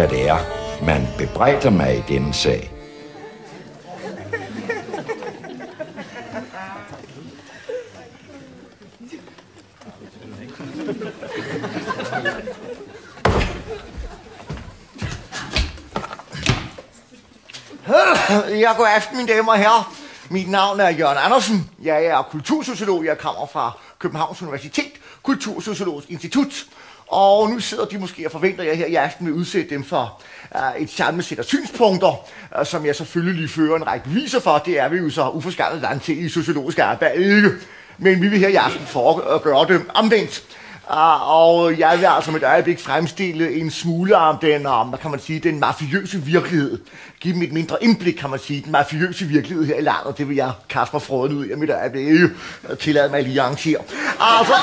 hvad det er, man bebrejder mig i denne sag. Ja, god aften, mine damer og herrer. Mit navn er Jørgen Andersen. Jeg er kultursociolog. Jeg kommer fra Københavns Universitet, Kultursociologisk Institut. Og nu sidder de måske og forventer, at jeg her i aften vil udsætte dem for uh, et sammensæt sæt af synspunkter, uh, som jeg selvfølgelig fører en række beviser for. Det er vi jo så uforskammet vant til i sociologisk arbejde, ikke? Men vi vil her i aften for at gøre det omvendt. Ah, og jeg vil altså med et øjeblik fremstille en smule om den, om, hvad kan man sige, den mafiøse virkelighed. Give dem et mindre indblik, kan man sige, den mafiøse virkelighed her i landet. Det vil jeg kaste mig fråden ud i mit øjeblik. Ikke? Tillad mig lige at arrangere. Altså,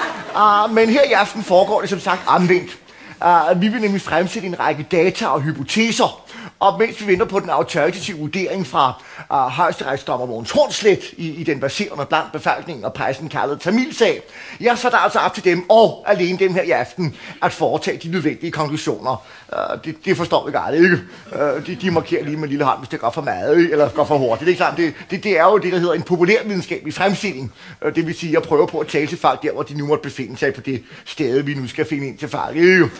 ah, men her i aften foregår det som sagt omvendt. Uh, vi vil nemlig fremsætte en række data og hypoteser, og mens vi venter på den autoritative vurdering fra uh, højesteretsdommer Mogens Hornslet i, i den baserende blandt befolkningen og pressen kaldet Tamilsag, ja, så er der altså op til dem og alene dem her i aften at foretage de nødvendige konklusioner. Uh, det, det forstår vi godt, ikke? Uh, de, de markerer lige med lille hånd, hvis det går for meget eller går for hurtigt. Det er, klart, det, det, det er jo det, der hedder en populær videnskabelig fremstilling. Uh, det vil sige, at jeg prøver på at tale til folk der, hvor de nu måtte befinde sig på det sted, vi nu skal finde ind til folk. Ikke?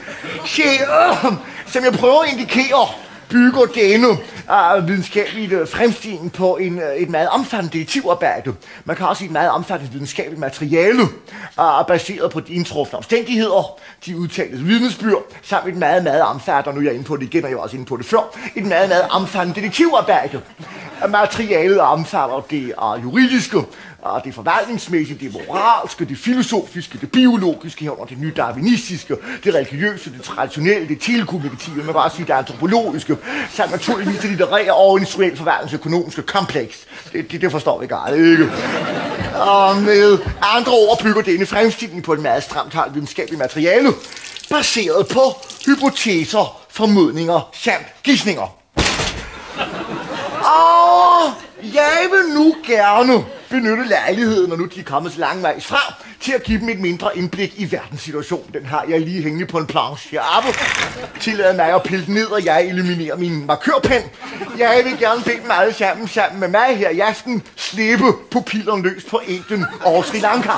Se, uh, øh, som jeg prøver at indikere, bygger denne uh, øh, videnskabelige øh, fremstilling på en, uh, et meget omfattende detektivarbejde. Man kan også sige et meget omfattende videnskabeligt materiale, uh, baseret på de indtrufne omstændigheder, de udtalte vidnesbyrd, samt et meget, meget omfattende, nu er jeg inde på det igen, og jeg var også inde på det før, et meget, meget omfattende detektivarbejde. Materialet omfatter det uh, juridiske, og det forvaltningsmæssige, det moralske, det filosofiske, det biologiske, herunder det nydarwinistiske, det religiøse, det traditionelle, det telekommunikative, man kan også sige det antropologiske, samt naturligvis det litterære og industrielle forvaltningsøkonomiske kompleks. Det, det, det forstår vi godt, ikke? Og med andre ord bygger denne fremstilling på et meget stramt halvt videnskabeligt materiale, baseret på hypoteser, formodninger samt gissninger. Og jeg vil nu gerne benytte lejligheden, når nu de er kommet så langvejs fra, til at give dem et mindre indblik i verdenssituationen. Den har jeg lige hængende på en planche heroppe. Tillad mig at pille ned, og jeg eliminerer min markørpen. Jeg vil gerne bede dem alle sammen, sammen med mig her i aften, slippe pupillerne løs på Indien og Sri Lanka.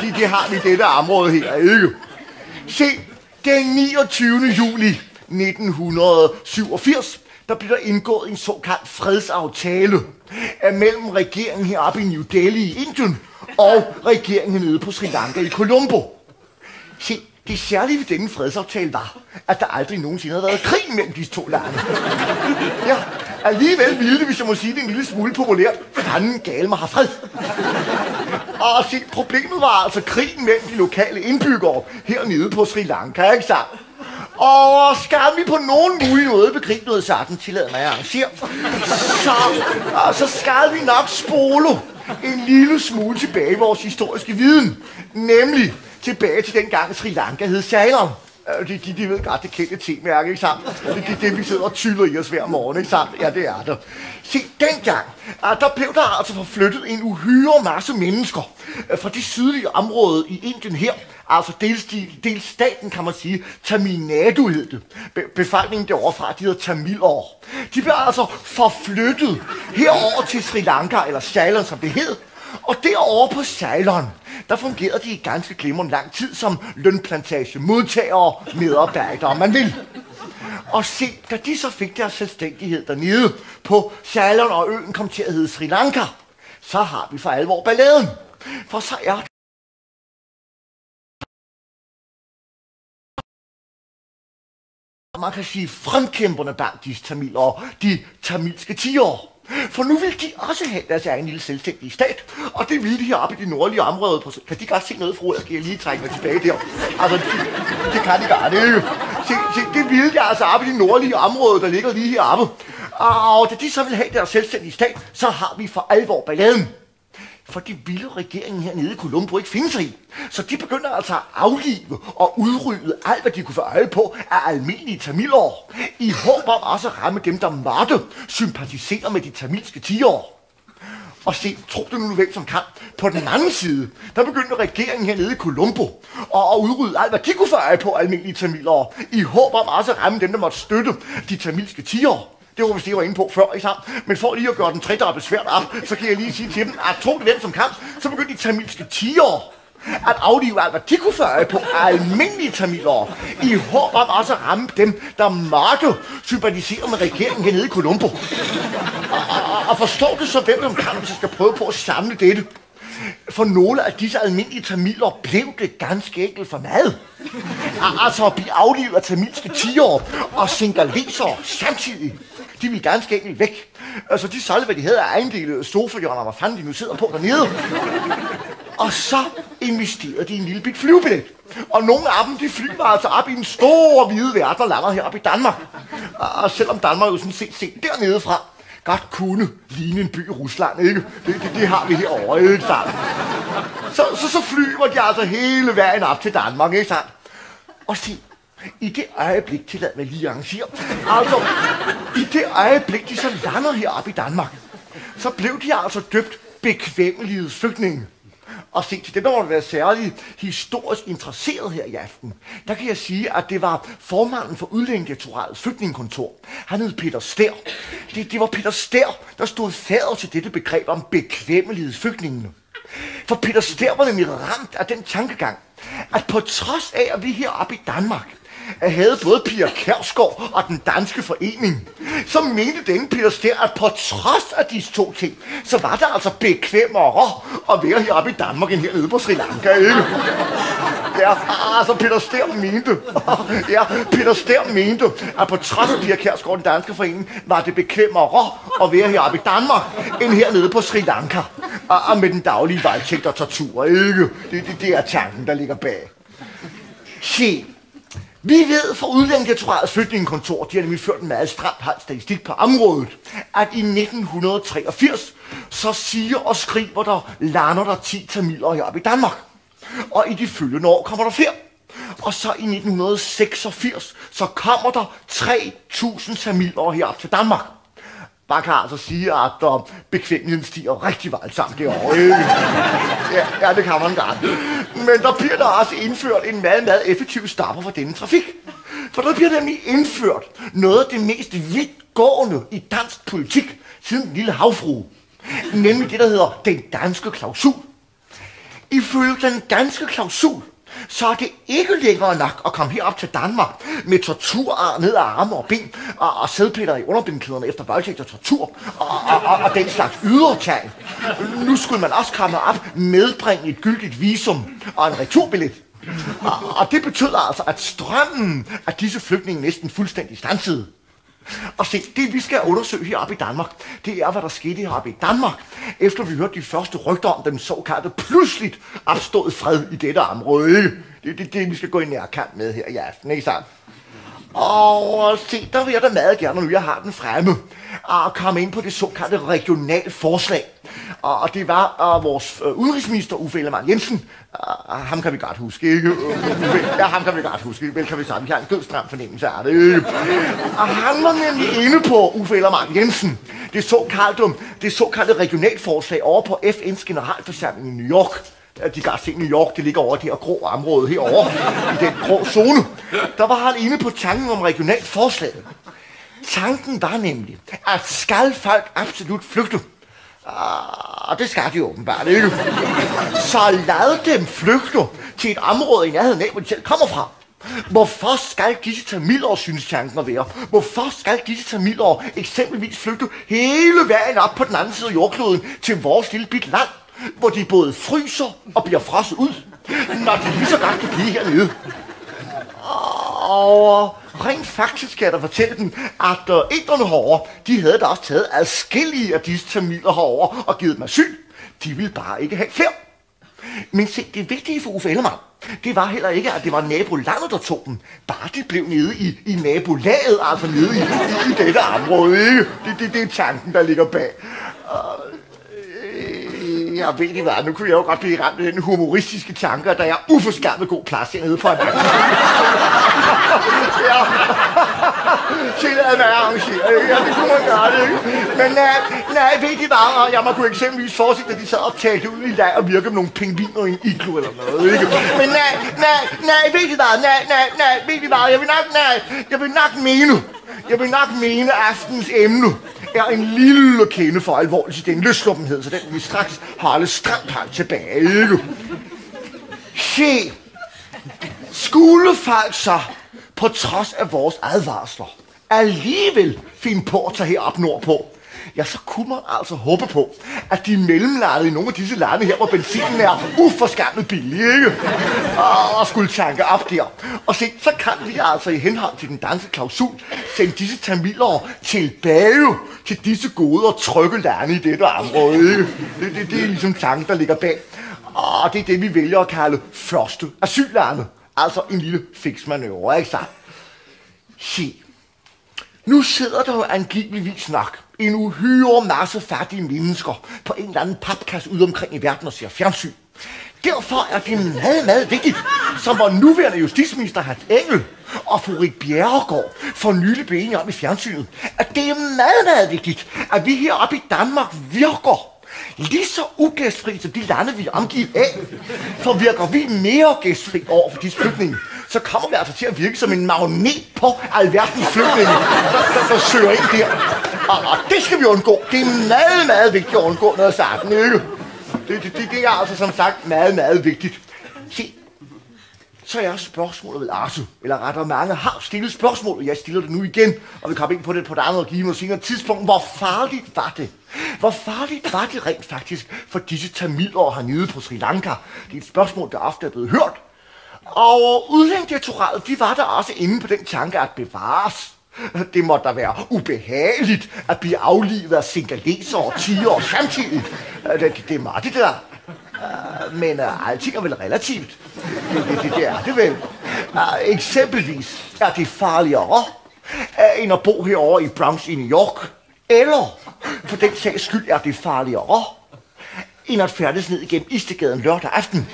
Det, det har vi dette område her, ikke? Se, den 29. juli 1987 der bliver der indgået en såkaldt fredsaftale mellem regeringen heroppe i New Delhi i Indien og regeringen nede på Sri Lanka i Colombo. Se, det særlige ved denne fredsaftale var, at der aldrig nogensinde havde været krig mellem de to lande. Ja, alligevel ville det, hvis jeg må sige det en lille smule populært, fanden gale mig har fred. Og se, problemet var altså krigen mellem de lokale indbyggere hernede på Sri Lanka, ikke sant? Og skal vi på nogen mulig måde begribe noget satten, tillader mig at arrangere, så, så skal vi nok spole en lille smule tilbage i vores historiske viden. Nemlig tilbage til den gang Sri Lanka hed Ceylon. Øh, de, de, de ved godt, det kendte T-mærke, ikke sandt? Det er det, det, vi sidder og tyller i os hver morgen, ikke sandt? Ja, det er det. Se, dengang, øh, der blev der altså forflyttet en uhyre masse mennesker øh, fra det sydlige område i Indien her, altså dels staten, kan man sige, Tamil Nadu hed det. Be befolkningen derovre fra, de hedder Tamilår. De blev altså forflyttet herover til Sri Lanka, eller Ceylon, som det hed, og derovre på Ceylon, der fungerede de i ganske glimrende lang tid som lønplantage, modtagere, medarbejdere, man vil. Og se, da de så fik deres selvstændighed dernede på Ceylon, og øen kom til at hedde Sri Lanka, så har vi for alvor balladen. For så er man kan sige fremkæmperne blandt de tamiler, de tamilske tiger. For nu vil de også have deres egen lille selvstændige stat, og det vil de heroppe i det nordlige område. På, kan de godt se noget, fru? Jeg skal lige trække mig tilbage der. Altså, det, det kan de godt, ikke? Se, se, det vil de altså oppe i det nordlige område, der ligger lige heroppe. Og da de så vil have deres selvstændige stat, så har vi for alvor balladen. For det ville regeringen hernede i Colombo ikke finde sig i. Så de begynder altså at aflive og udrydde alt, hvad de kunne få øje på af almindelige tamiler. I håb om også at ramme dem, der måtte sympatisere med de tamilske tiger. Og se, tro det nu hvem som kan. På den anden side, der begyndte regeringen hernede i Colombo at, at udrydde alt, hvad de kunne få øje på almindelige tamilere. I håb om også at ramme dem, der måtte støtte de tamilske tiger. Det var hvis de var inde på før, ikke sant? Men for lige at gøre den tredobbelt svært op, så kan jeg lige sige til dem, at tro det hvem som kan, så begyndte de tamilske tiger at aflive alt, hvad de kunne føre på almindelige tamilere, i håb om også at ramme dem, der måtte sympatisere med regeringen hernede i Colombo. Og, og, og forstår du så, hvem som kan, hvis jeg skal prøve på at samle dette? For nogle af disse almindelige tamiler blev det ganske enkelt for mad. Altså at blive aflivet af tamilske tiger og singalesere samtidig. De ville ganske enkelt væk. Altså, de solgte, hvad de havde af ejendele, sofahjørner, hvad fanden de nu sidder på dernede. Og så investerede de i en lille bit flyvebillet. Og nogle af dem, de flyver altså op i en stor hvide verden og lander heroppe i Danmark. Og selvom Danmark jo sådan set set dernede fra, godt kunne ligne en by i Rusland, ikke? Det, det, det har vi herovre, ikke sant? Så, så, så flyver de altså hele vejen op til Danmark, ikke sandt? Og se, i det øjeblik, tillad mig lige arrangere, altså, i det øjeblik, de så lander heroppe i Danmark, så blev de altså døbt bekvemmelighedsflygtninge. Og se, til dem, der måtte være særlig historisk interesseret her i aften, der kan jeg sige, at det var formanden for Udlændingedirektoratets flygtningekontor. Han hed Peter Stær. Det, det var Peter Stær, der stod fader til dette begreb om bekvemmelighedsflygtningene. For Peter Stær var nemlig ramt af den tankegang, at på trods af, at vi heroppe i Danmark havde både Pia Kærsgaard og den danske forening, så mente denne Peter Stær, at på trods af disse to ting, så var det altså bekvemmere at være heroppe i Danmark end hernede på Sri Lanka, ikke? Ja, altså Peter Stær mente, ja, Peter Stær mente, at på trods af Pia Kærsgaard og den danske forening, var det bekvemmere at være heroppe i Danmark end hernede på Sri Lanka. Og, og med den daglige voldtægt og tortur, ikke? Det, det, det er tanken, der ligger bag. Se, vi ved fra Udlændingetorets flygtningekontor, de har nemlig ført en meget stramt statistik på området, at i 1983, så siger og skriver der, lander der 10 tamiler heroppe i Danmark. Og i de følgende år kommer der flere. Og så i 1986, så kommer der 3.000 tamiler her til Danmark. Bare kan altså sige, at uh, bekvemmeligheden stiger rigtig voldsomt derovre. Ikke? Ja, ja, det kan man godt. Men der bliver der også indført en meget, meget effektiv stopper for denne trafik. For der bliver nemlig indført noget af det mest vidtgående i dansk politik siden den lille havfrue. Nemlig det, der hedder den danske klausul. Ifølge den danske klausul, så er det ikke længere nok at komme herop til Danmark med tortur ned af arme og ben og, og sædpiller i underbindklæderne efter voldtægt og tortur og, og, og, og den slags ydertag. Nu skulle man også komme op medbringe et gyldigt visum og en returbillet. Og, og det betyder altså, at strømmen af disse flygtninge næsten fuldstændig stansede. Og se, det vi skal undersøge heroppe i Danmark, det er, hvad der skete heroppe i Danmark, efter vi hørte de første rygter om den såkaldte pludseligt opstået fred i dette område. Det er det, det, vi skal gå i nærkamp med her i aften, ikke sandt? Og se, der vil jeg da meget gerne, nu jeg har den fremme, ah, at komme ind på det såkaldte regional forslag. Ah, og det var uh, vores uh, udenrigsminister Uffe Ellemann Jensen. Uh, ham kan vi godt huske, ikke? Øh, ja, ham kan vi godt huske. Vel kan vi sammen. Vi har en god stram fornemmelse af det. Og han var nemlig inde på Uffe Ellemann Jensen. Det såkaldte, det såkaldte regionalforslag over på FN's generalforsamling i New York at de kan se New York, det ligger over det her grå område herovre, i den grå zone. Der var han inde på tanken om regionalt forslag. Tanken var nemlig, at skal folk absolut flygte, og det skal de åbenbart ikke, så lad dem flygte til et område i nærheden af, hvor de selv kommer fra. Hvorfor skal disse tamiler, synes tanken at være? Hvorfor skal disse tamiler eksempelvis flygte hele vejen op på den anden side af jordkloden til vores lille bit land? Hvor de både fryser og bliver frosset ud, når de lige så godt kan blive hernede. Og rent faktisk kan jeg da fortælle dem, at øh, ænderne herovre, de havde da også taget adskillige af disse tamiler herovre og givet dem asyl. De ville bare ikke have flere. Men se, det vigtige for Uffe Ellemann, det var heller ikke, at det var nabolandet, der tog dem. Bare de blev nede i, i nabolaget, altså nede i, i, i dette område. Ikke? Det, det, det er tanken, der ligger bag. Uh, Ja, ved I hvad, nu kunne jeg jo godt blive ramt af den humoristiske tanke, at der er uforskammet god plads hernede på en Ja. Tillad mig at arrangere ikke? Ja, det kunne man gøre det, ikke? Men nej, nej, ved I hvad, og jeg må kunne eksempelvis forestille, at de sad og talte ud i dag og virke med nogle pingviner i en iglo eller noget, ikke? Men nej, nej, nej, ved I hvad, nej, nej, nej, ved I hvad, jeg vil nok, nej, jeg vil nok mene, jeg vil nok mene, aftens emne er en lille kende for alvorligt til den løsluppenhed, så den vil vi straks holde stramt her tilbage, ikke? Se, skulle folk så, på trods af vores advarsler, alligevel finde på at tage herop nordpå, ja, så kunne man altså håbe på, at de mellemlejede i nogle af disse lande her, hvor benzinen er uforskammet billig, ikke? Og skulle tanke op der. Og se, så kan vi altså i henhold til den danske klausul sende disse tamiler tilbage til disse gode og trygge lande i dette område, ikke? Det, det, det er ligesom tanken, der ligger bag. Og det er det, vi vælger at kalde første asyllande. Altså en lille fiksmanøvre, ikke sandt? Se, nu sidder der jo angiveligvis nok en uhyre masse fattige mennesker på en eller anden papkasse ude omkring i verden og ser fjernsyn. Derfor er det meget, meget vigtigt, som vores nuværende justitsminister Hans Engel og fru Rik Bjerregaard for nylig blev enige om i fjernsynet, at det er meget, meget vigtigt, at vi heroppe i Danmark virker lige så ugæstfri som de lande, vi er omgivet af. For virker vi mere gæstfri over for de flygtninge, så kommer vi altså til at virke som en magnet på alverdens flygtninge, der, der, der søger ind der. Og, det skal vi undgå. Det er meget, meget vigtigt at undgå noget sådan, ikke? Det, det, det, det er altså som sagt meget, meget vigtigt. Se, så er spørgsmålet vel også, eller rettere mange har stillet spørgsmålet, jeg stiller det nu igen, og vi kommer ind på det på et andet og give senere tidspunkt. Hvor farligt var det? Hvor farligt var det rent faktisk for disse tamiler hernede på Sri Lanka? Det er et spørgsmål, der ofte er blevet hørt. Og udlændingdirektoratet, de var der også inde på den tanke at bevares. Det må da være ubehageligt at blive aflivet af singaleser og tiger samtidig. Øh, det, det, det må det der. Øh, men uh, alting er vel relativt. Det, det, det, det er det vel. Uh, eksempelvis er det farligere uh, end at bo herovre i Bronx i New York. Eller for den sags skyld er det farligere end at færdes ned igennem Istegaden lørdag aften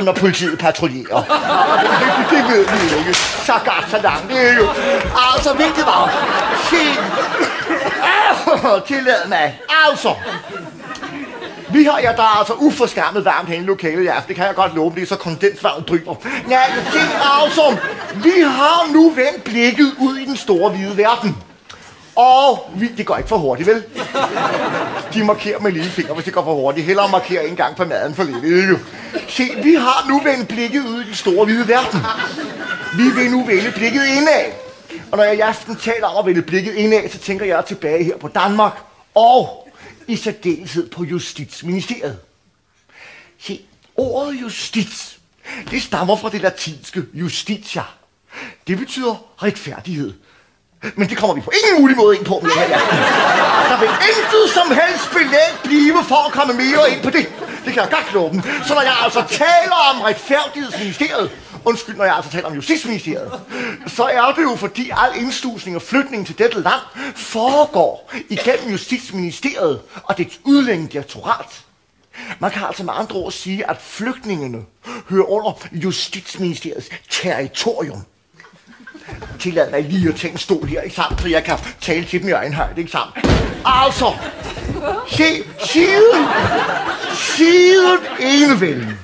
når politiet patruljerer. Det, det, det ved vi ikke. Så godt, så langt. Det er jo altså vigtigt var. Tillad mig. Altså. Vi har ja, der er altså uforskammet varmt hen i lokalet i aften. Det kan jeg godt love, det er så kondensvarmt drypper. det er altså. Vi har nu vendt blikket ud i den store hvide verden. Og vi, det går ikke for hurtigt, vel? De markerer med lille finger, hvis det går for hurtigt. Hellere markere en gang på maden for lidt, ikke? Se, vi har nu vendt blikket ud i den store hvide verden. Vi vil nu vende blikket indad. Og når jeg i aften taler om at vende blikket indad, så tænker jeg tilbage her på Danmark. Og i særdeleshed på Justitsministeriet. Se, ordet justits, det stammer fra det latinske justitia. Det betyder retfærdighed. Men det kommer vi på ingen mulig måde ind på med her Der vil intet som helst belæg blive for at komme mere ind på det. Det kan jeg godt love dem. Så når jeg altså taler om retfærdighedsministeriet, undskyld, når jeg altså taler om justitsministeriet, så er det jo fordi al indslusning og flytning til dette land foregår igennem justitsministeriet og dets udlændingedirektorat. Man kan altså med andre ord sige, at flygtningene hører under justitsministeriets territorium tillad mig lige at tage en stol her, ikke sammen, så jeg kan tale til dem i egen højde, ikke sammen. Altså, se, siden, siden enevælden,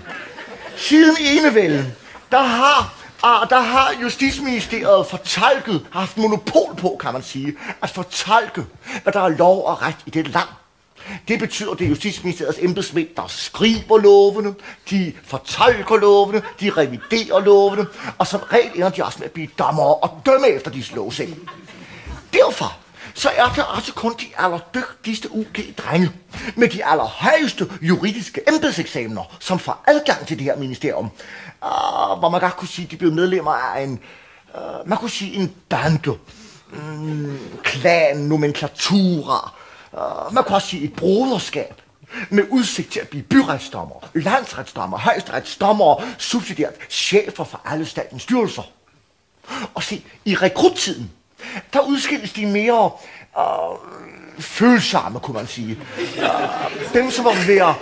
siden enevælden, der har Ah, der har Justitsministeriet fortolket, haft monopol på, kan man sige, at fortolke, hvad der er lov og ret i det land. Det betyder, at det er Justitsministeriets embedsmænd, der skriver lovene, de fortolker lovene, de reviderer lovene, og som regel ender de også med at blive dommere og dømme efter disse lovsæt. Derfor så er det også kun de allerdygtigste UG-drenge med de allerhøjeste juridiske embedseksamener, som får adgang til det her ministerium. Uh, hvor man godt kunne sige, at de blev medlemmer af en, uh, man kunne sige en bande, mm, klan, nomenklatura, Uh, Øh, man kan også sige et broderskab med udsigt til at blive byretsdommer, landsretsdommer, højesteretsdommer, subsidiært chefer for alle statens styrelser. Og se, i rekruttiden, der udskilles de mere øh, følsomme, kunne man sige. Øh, dem, som var være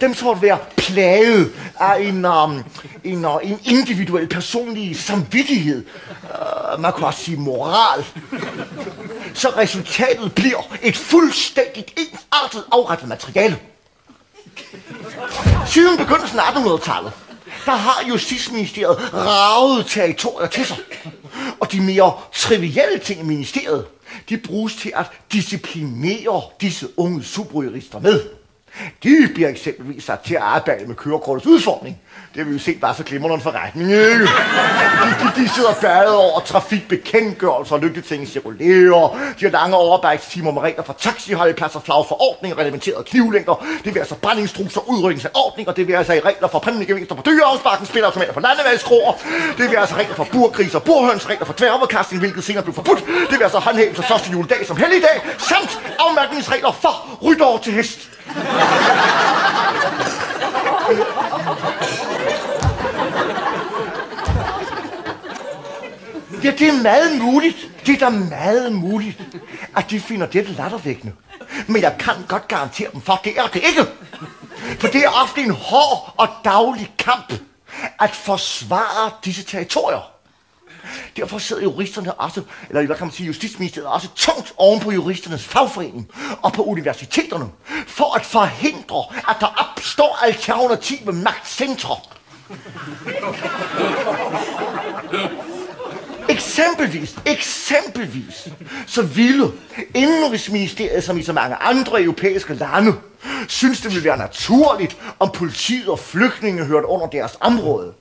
dem, tror måtte være plaget af en, um, en, uh, en individuel personlig samvittighed. Uh, man kan også sige moral. Så resultatet bliver et fuldstændigt ensartet afrettet materiale. Siden begyndelsen af 1800-tallet, der har Justitsministeriet ravet territorier til sig. Og de mere trivielle ting i ministeriet, de bruges til at disciplinere disse unge subrujerister med. De bliver eksempelvis sat til at arbejde med kørekortets udformning. Det har vi jo set bare så glimrende en forretning, ikke? De, de, de sidder færdet over trafikbekendtgørelser og lygteting cirkulerer. De har lange overarbejdstimer med regler for taxiholdepladser, flagforordninger, reglementerede knivlængder. Det vil altså brandinstrukser, udrykningsordninger. Det vil altså i regler for brændende gevinster på dyreafsparken, spiller som på landevejskroer. Det vil altså regler for burgris og burhøns, regler for tværverkasting, hvilket senere blev forbudt. Det vil altså håndhævelse første juledag som helligdag, samt afmærkningsregler for rytter til hest. Ja, det er meget muligt. Det er da meget muligt, at de finder dette lattervækkende. Men jeg kan godt garantere dem for, det er det ikke. For det er ofte en hård og daglig kamp at forsvare disse territorier. Derfor sidder juristerne også, eller hvad kan man sige, justitsministeriet også tungt oven på juristernes fagforening og på universiteterne, for at forhindre, at der opstår alternative magtcentre. Eksempelvis, eksempelvis, så ville Indenrigsministeriet, som i så mange andre europæiske lande, synes det ville være naturligt, om politiet og flygtninge hørte under deres område.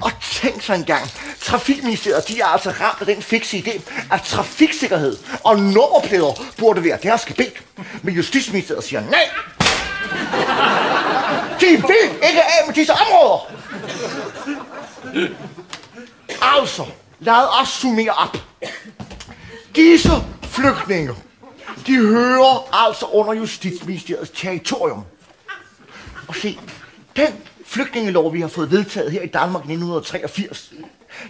Og tænk så engang, Trafikministeriet, de er altså ramt af den fikse idé, at trafiksikkerhed og nummerplader burde være deres gebet. Men Justitsministeriet siger nej. De vil ikke af med disse områder. Altså, lad os summere op. Disse flygtninge, de hører altså under Justitsministeriets territorium. Og se, den flygtningelov, vi har fået vedtaget her i Danmark i 1983,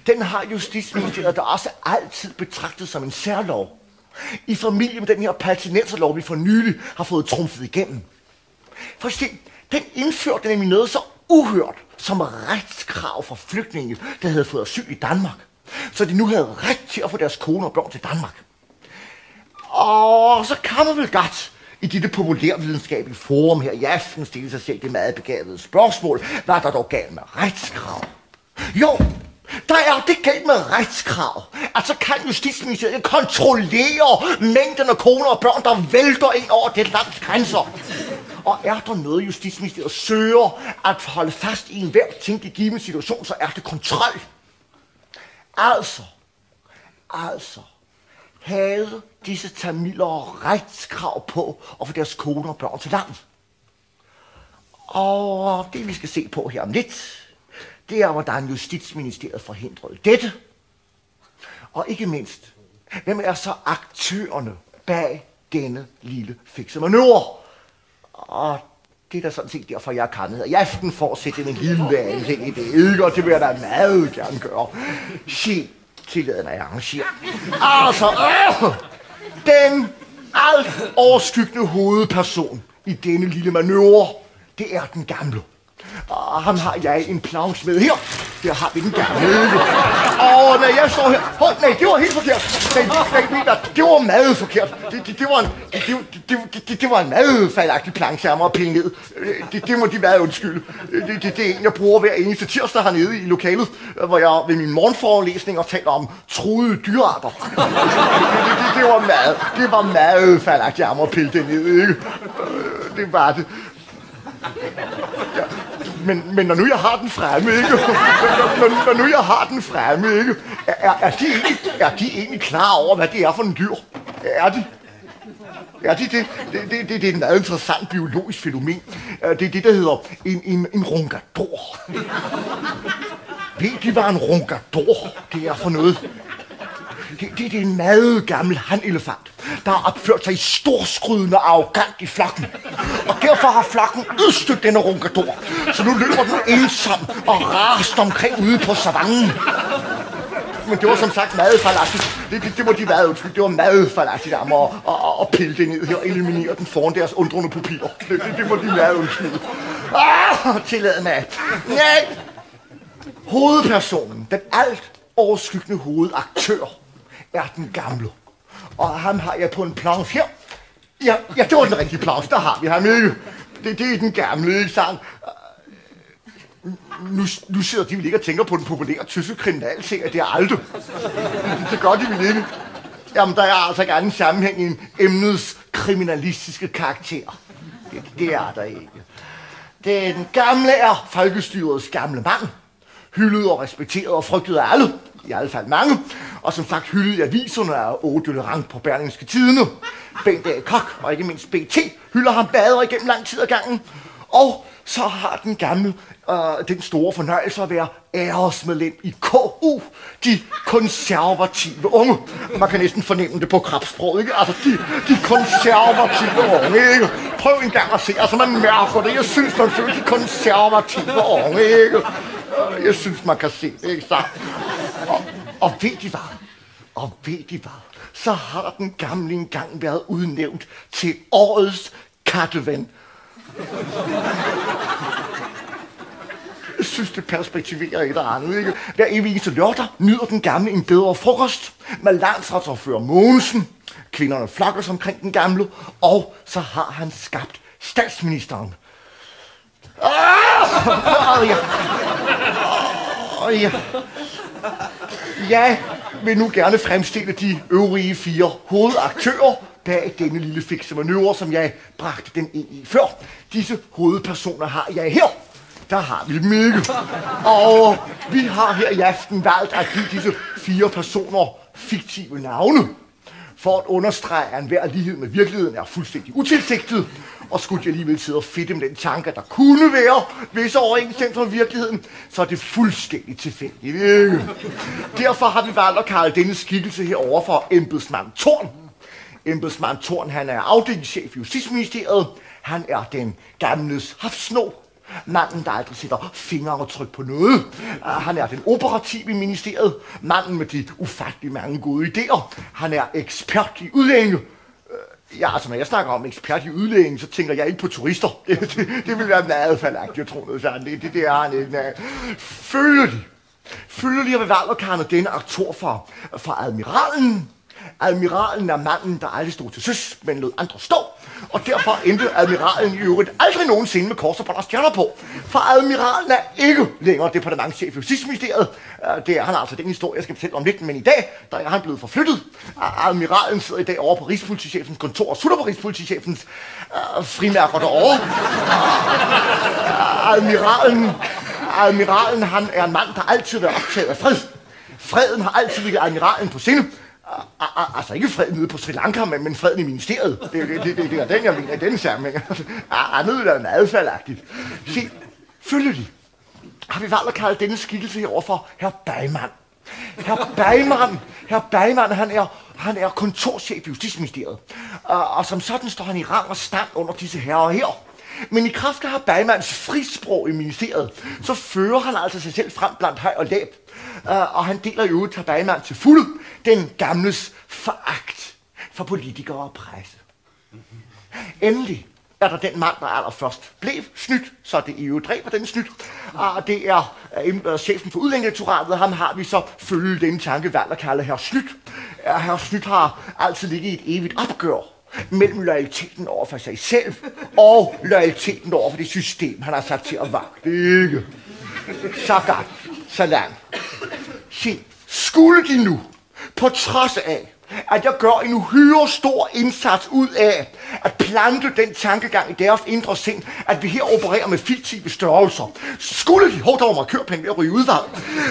den har Justitsministeriet der også altid betragtet som en særlov. I familie med den her palæstinenserlov, vi for nylig har fået trumfet igennem. For se, den indførte nemlig noget så uhørt som retskrav for flygtninge, der havde fået asyl i Danmark. Så de nu havde ret til at få deres kone og børn til Danmark. Og så kan man vel godt i dette populærvidenskabelige forum her i aften stille sig selv det meget begavede spørgsmål, hvad er der dog galt med retskrav? Jo, der er det galt med retskrav, Altså kan Justitsministeriet kontrollere mængden af koner og børn, der vælter ind over det lands grænser. Og er der noget, Justitsministeriet søger at holde fast i en hver tænkelig given situation, så er det kontrol. Altså, altså, havde disse tamiler retskrav på at få deres koner og børn til land. Og det vi skal se på her om lidt, det er, hvordan Justitsministeriet forhindrede dette. Og ikke mindst, hvem er så aktørerne bag denne lille fikse manøvre? Og det er da sådan set derfor, jeg er kommet i aften for at sætte en lille anlæg i det, ikke? Og det vil jeg da meget gerne gøre. Se, tillader, mig at arrangere. Altså, øh, den alt overskyggende hovedperson i denne lille manøvre, det er den gamle. Og ham har jeg en planche med her. Der har vi den gamle. Og når jeg står her... Hold, nej, det var helt forkert. Nej, nej, nej, det var meget forkert. Det, det, det, var, en, det, det, det, det, det var en meget fejlagtig planche, og må pille ned. Øh, det, det må de være undskylde. Øh, det, det, det er en, jeg bruger hver eneste tirsdag hernede i lokalet, øh, hvor jeg ved min morgenforelæsning taler om truede dyrearter. Det, det, det, det, var meget, det var meget fejlagtigt, jeg og pille det ned, ikke? Det var det. Ja, men, men når nu jeg har den fremme, ikke? Når, når, når nu jeg har den fremme, ikke? Er, er, de egentlig, er de egentlig klar over, hvad det er for en dyr? Er de? Ja, det, det, det, det, det, det er et meget interessant biologisk fænomen. Øh, det er det, der hedder en, en, en rungador. Ved de, hvad en rungador det er for noget? Det, det, det er en meget gammel hanelefant, der har opført sig i storskrydende og arrogant i flokken. Og derfor har flokken udstødt denne runkador. Så nu løber den ensom og rast omkring ude på savannen. Men det var som sagt meget fejlagtigt. Det, det, det må de være undskyld. Det var meget forladtigt af mig at, at, at pille det ned her og eliminere den foran deres undrende pupiller. Det, det, det må de være undskyld. Ah, tillad mig. Nej. Hovedpersonen, den alt overskyggende hovedaktør, er den gamle. Og ham har jeg på en plads her. Ja, ja, det var den rigtige plads, der har vi ham ikke. Det, det er den gamle, ikke øh, nu, nu sidder de vel ikke og tænker på den populære tyske kriminalserie, det er aldrig. Det, gør de vel ikke. Jamen, der er altså gerne anden sammenhæng end emnets kriminalistiske karakter. Det, det er der ikke. Den gamle er folkestyrets gamle mand. Hyldet og respekteret og frygtet af alle. I alle fald mange. Og som sagt hyldet i aviserne af Ode Rang på Berlingske Tidene. Bent A. Kok og ikke mindst BT hylder ham bader igennem lang tid ad gangen. Og så har den gamle øh, den store fornøjelse at være æresmedlem i KU, de konservative unge. Man kan næsten fornemme det på krabsproget, ikke? Altså, de, de konservative unge, ikke? Prøv en gang at se, altså man mærker det. Jeg synes, man føler de konservative unge, ikke? Jeg synes, man kan se det, ikke så? Og, og ved de hvad? Og ved de hvad? Så har den gamle engang været udnævnt til årets katteven jeg synes, det perspektiverer et eller andet. Ikke? Hver evig eneste lørdag nyder den gamle en bedre frokost med landsretsordfører Mogensen. Kvinderne flokkes omkring den gamle, og så har han skabt statsministeren. Ah! ah ja. Oh, ja. Jeg vil nu gerne fremstille de øvrige fire hovedaktører bag denne lille fikse manøvre, som jeg bragte den ind i før. Disse hovedpersoner har jeg her. Der har vi Mikkel. Og vi har her i aften valgt at give disse fire personer fiktive navne. For at understrege, at enhver lighed med virkeligheden er fuldstændig utilsigtet. Og skulle jeg alligevel sidde og fedte med den tanke, at der kunne være visse overensstemmelser med virkeligheden, så er det fuldstændig tilfældigt. Ikke? Derfor har vi valgt at kalde denne skikkelse herover for embedsmand Torn. Embedsmand Torn, han er afdelingschef i Justitsministeriet. Han er den gamle hafsnå. Manden, der aldrig sætter fingeraftryk på noget. Ah, han er den operative i ministeriet. Manden med de ufattelig mange gode idéer. Han er ekspert i udlændinge. Øh, ja, altså når jeg snakker om ekspert i udlændinge, så tænker jeg ikke på turister. Det, det, det vil være meget faldagtigt, jeg tror noget sådan. Det, det, det er han ikke. Følger de. Følger de, at denne aktor for, for admiralen Admiralen er manden, der aldrig stod til søs, men lod andre stå. Og derfor endte admiralen i øvrigt aldrig nogensinde med kors og stjerner på. For admiralen er ikke længere departementchef i Justitsministeriet. Øh, det er han altså den historie, jeg skal fortælle om lidt, men i dag, der er han blevet forflyttet. Øh, admiralen sidder i dag over på Rigspolitichefens kontor og sutter på Rigspolitichefens uh, frimærker derovre. Admiralen, admiralen, han er en mand, der altid har været optaget af fred. Freden har altid ligget admiralen på sinde. Altså ikke fred nede på Sri Lanka, men, men fred i ministeriet. Det, det, det, det, det er den, jeg mener i den sammenhæng. Andet er meget faldagtigt. Se, følgelig. Har vi valgt at kalde denne skikkelse herover for herr Beimann. Herr Beimann, herr Beimann, han er, han er kontorchef i Justitsministeriet. Og, og som sådan står han i rang og stand under disse herrer her. Men i kraft af herr Beimanns frisprog i ministeriet, så fører han altså sig selv frem blandt høj og læb Øh, og han deler jo ud til til fulde den gamles foragt for politikere og presse. Endelig er der den mand, der allerførst blev snydt, så det EU dræber den snydt. Og det er øh, øh, chefen for udlændingedirektoratet, ham har vi så følge den tanke valgt at kalde herr Snydt. Her herr Snydt har altid ligget i et evigt opgør mellem loyaliteten over for sig selv og loyaliteten over for det system, han har sat til at vagte. Ikke? Så Salam. Se, skulle de nu, på trods af, at jeg gør en uhyre stor indsats ud af at plante den tankegang i deres indre sind, at vi her opererer med fiktive størrelser. Skulle de, hov, der var mig kørpenge ved at ryge udvalg,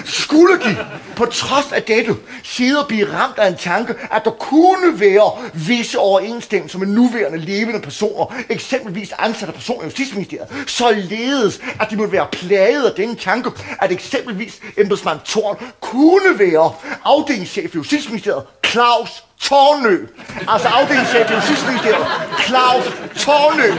skulle de på trods af dette sidde og blive ramt af en tanke, at der kunne være visse overensstemmelser med nuværende levende personer, eksempelvis ansatte personer i Justitsministeriet, således at de måtte være plaget af den tanke, at eksempelvis embedsmand Thorn kunne være afdelingschef i Justitsministeriet, Claus Tornø. Altså afdelingschef i Justitsministeriet, Claus Tornø.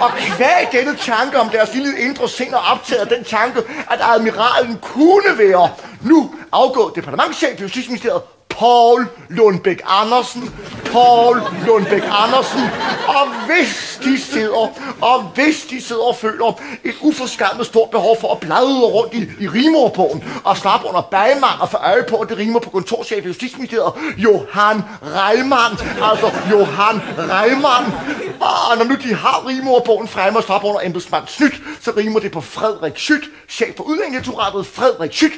Og kvæg denne tanke om deres lille indre sind og optaget den tanke, at admiralen kunne være nu afgået departementchef i Justitsministeriet, Paul Lundbæk Andersen, Paul Lundbæk Andersen. Og hvis de sidder, og hvis de sidder og føler et uforskammet stort behov for at bladre rundt i, i rimorbogen og slappe under bagmand og få øje på, at det rimer på kontorchef i Justitsministeriet, Johan Reimann, altså Johan Reimann. Og når nu de har rimorbogen fremme og slappe under embedsmand Snyt, så rimer det på Frederik Schyt, chef for udlændingedirektoratet Frederik Schyt.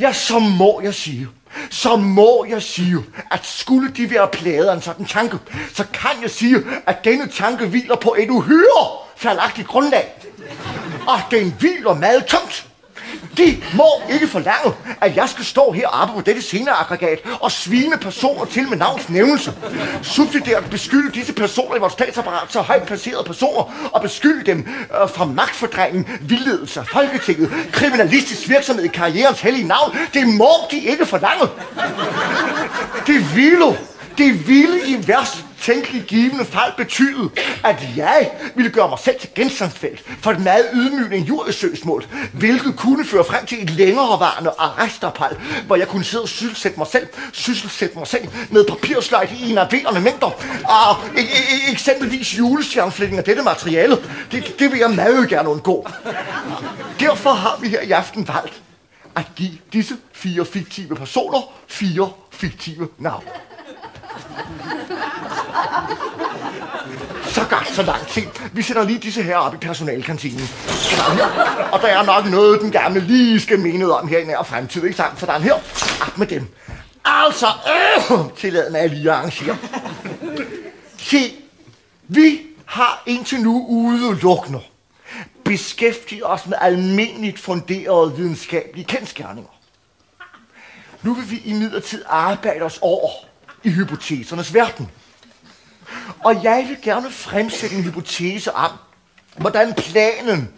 Ja, så må jeg sige, så må jeg sige, at skulle de være plaget af en sådan tanke, så kan jeg sige, at denne tanke hviler på et uhyre faldagtigt grundlag. Og den hviler meget tungt. De må ikke forlange, at jeg skal stå heroppe på dette sceneaggregat og svine personer til med navns nævnelse. Subsidiært beskylde disse personer i vores statsapparat, så højt placerede personer, og beskylde dem øh, for magtfordrejning, vildledelse af Folketinget, kriminalistisk virksomhed i karrierens hellige navn. Det må de ikke forlange. Det vil det ville i værst tænkelig givende fald betyde, at jeg ville gøre mig selv til genstandsfelt for et meget ydmygende jurysøgsmål, hvilket kunne føre frem til et længerevarende arrestophold, hvor jeg kunne sidde og sysselsætte mig selv, sysselsætte mig selv med papirslejt i enerverende mængder, og e- e- e- eksempelvis julestjernflætning af dette materiale. Det, det vil jeg meget gerne undgå. Derfor har vi her i aften valgt at give disse fire fiktive personer fire fiktive navne. Så godt, så langt Se, Vi sætter lige disse her op i personalkantinen. Sådan. Og der er nok noget, den gamle lige skal mene noget om her i nær fremtid, ikke sandt? Sådan her. Op med dem. Altså, øh, tillad mig lige at arrangere. Se, vi har indtil nu udelukkende beskæftiget os med almindeligt funderede videnskabelige kendskærninger. Nu vil vi i arbejde os over i hypotesernes verden. Og jeg vil gerne fremsætte en hypotese om, hvordan planen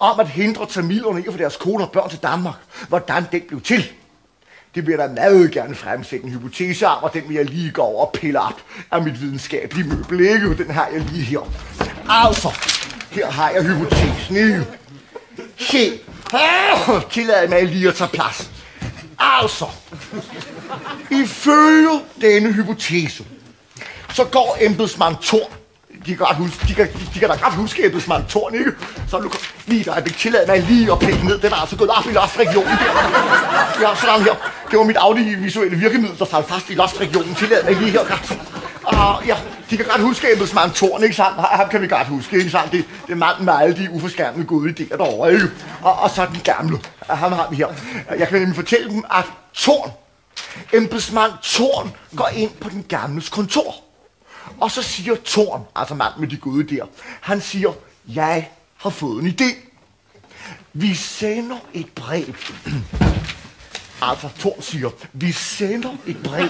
om at hindre tamilerne i at få deres koner og børn til Danmark, hvordan den blev til. Det vil jeg da meget gerne fremsætte en hypotese om, og den vil jeg lige gå over og pille op af mit videnskabelige møbel. Ikke? Den har jeg lige her. Altså, her har jeg hypotesen. Ikke? Se, ah, tillad mig lige at tage plads. Altså, ifølge denne hypotese, så går embedsmand Thor. De kan, huske, de, kan, de kan da godt huske embedsmand Thor, ikke? Så nu lige der, jeg tillade mig lige at pille ned. Den er altså gået op i loftregionen der. Ja, sådan her. Det var mit audiovisuelle virkemiddel, der faldt fast i loftregionen. Tillad mig lige her. Og ah, ja, de kan godt huske embedsmand Thorn, ikke sandt? Ham kan vi godt huske, ikke sandt? Det, det er manden med alle de uforskærmende gode idéer derovre, ikke? Og, og så den gamle. Ham har vi her. Jeg kan nemlig fortælle dem, at Thorn, embedsmand Thorn, går ind på den gamles kontor. Og så siger Thorn, altså manden med de gode idéer, han siger, jeg har fået en idé. Vi sender et brev. altså Thorn siger, vi sender et brev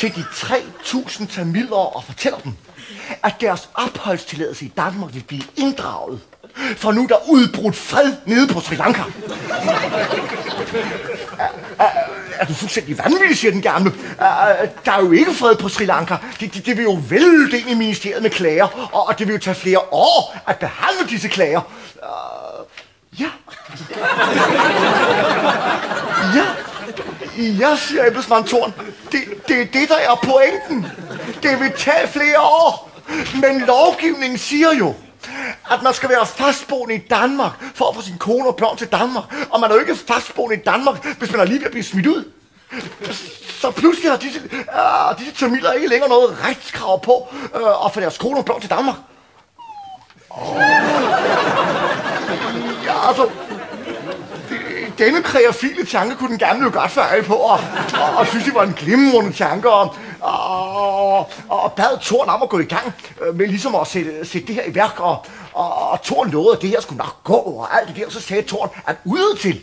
til de 3.000 tamilere og fortæller dem, at deres opholdstilladelse i Danmark vil blive inddraget. For nu er der udbrudt fred nede på Sri Lanka. er, er, er du fuldstændig vanvittig, siger den gamle. Er, der er jo ikke fred på Sri Lanka. Det, det, de vil jo vælte ind i ministeriet med klager, og, og det vil jo tage flere år at behandle disse klager. Uh, ja. ja. Ja, siger embedsmand Thorn. Det, det er det, der er pointen. Det vil tage flere år. Men lovgivningen siger jo, at man skal være fastboende i Danmark for at få sin kone og børn til Danmark. Og man er jo ikke fastboende i Danmark, hvis man er lige ved at blive smidt ud. Så pludselig har disse, uh, disse tamiler ikke længere noget retskrav på uh, at få deres kone og børn til Danmark. Oh. Ja, altså, denne kreafile tanke kunne den gamle jo godt fejle på, og, og, og synes, det var en glimrende tanke, og, og, og bad Thorn om at gå i gang øh, med ligesom at sætte, sætte det her i værk, og, og, og Thorn lovede, at det her skulle nok gå, og alt det der, så sagde Thorn, at udadtil, til,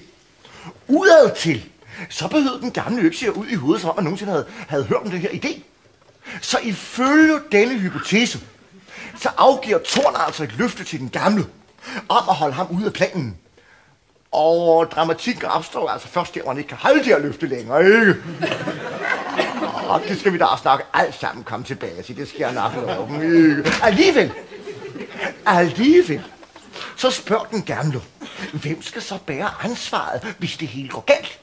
udad til, så behøvede den gamle økse ud i hovedet, som om man nogensinde havde, havde hørt om den her idé. Så ifølge denne hypotese, så afgiver Thorn altså et løfte til den gamle, om at holde ham ude af planen. Og dramatik opstår altså først der, hvor man ikke kan holde det at løfte længere, ikke? Og det skal vi da snakke alt sammen komme tilbage til. Det skal jeg nok love ikke? Alligevel, alligevel, så spørger den gamle, hvem skal så bære ansvaret, hvis det hele går galt?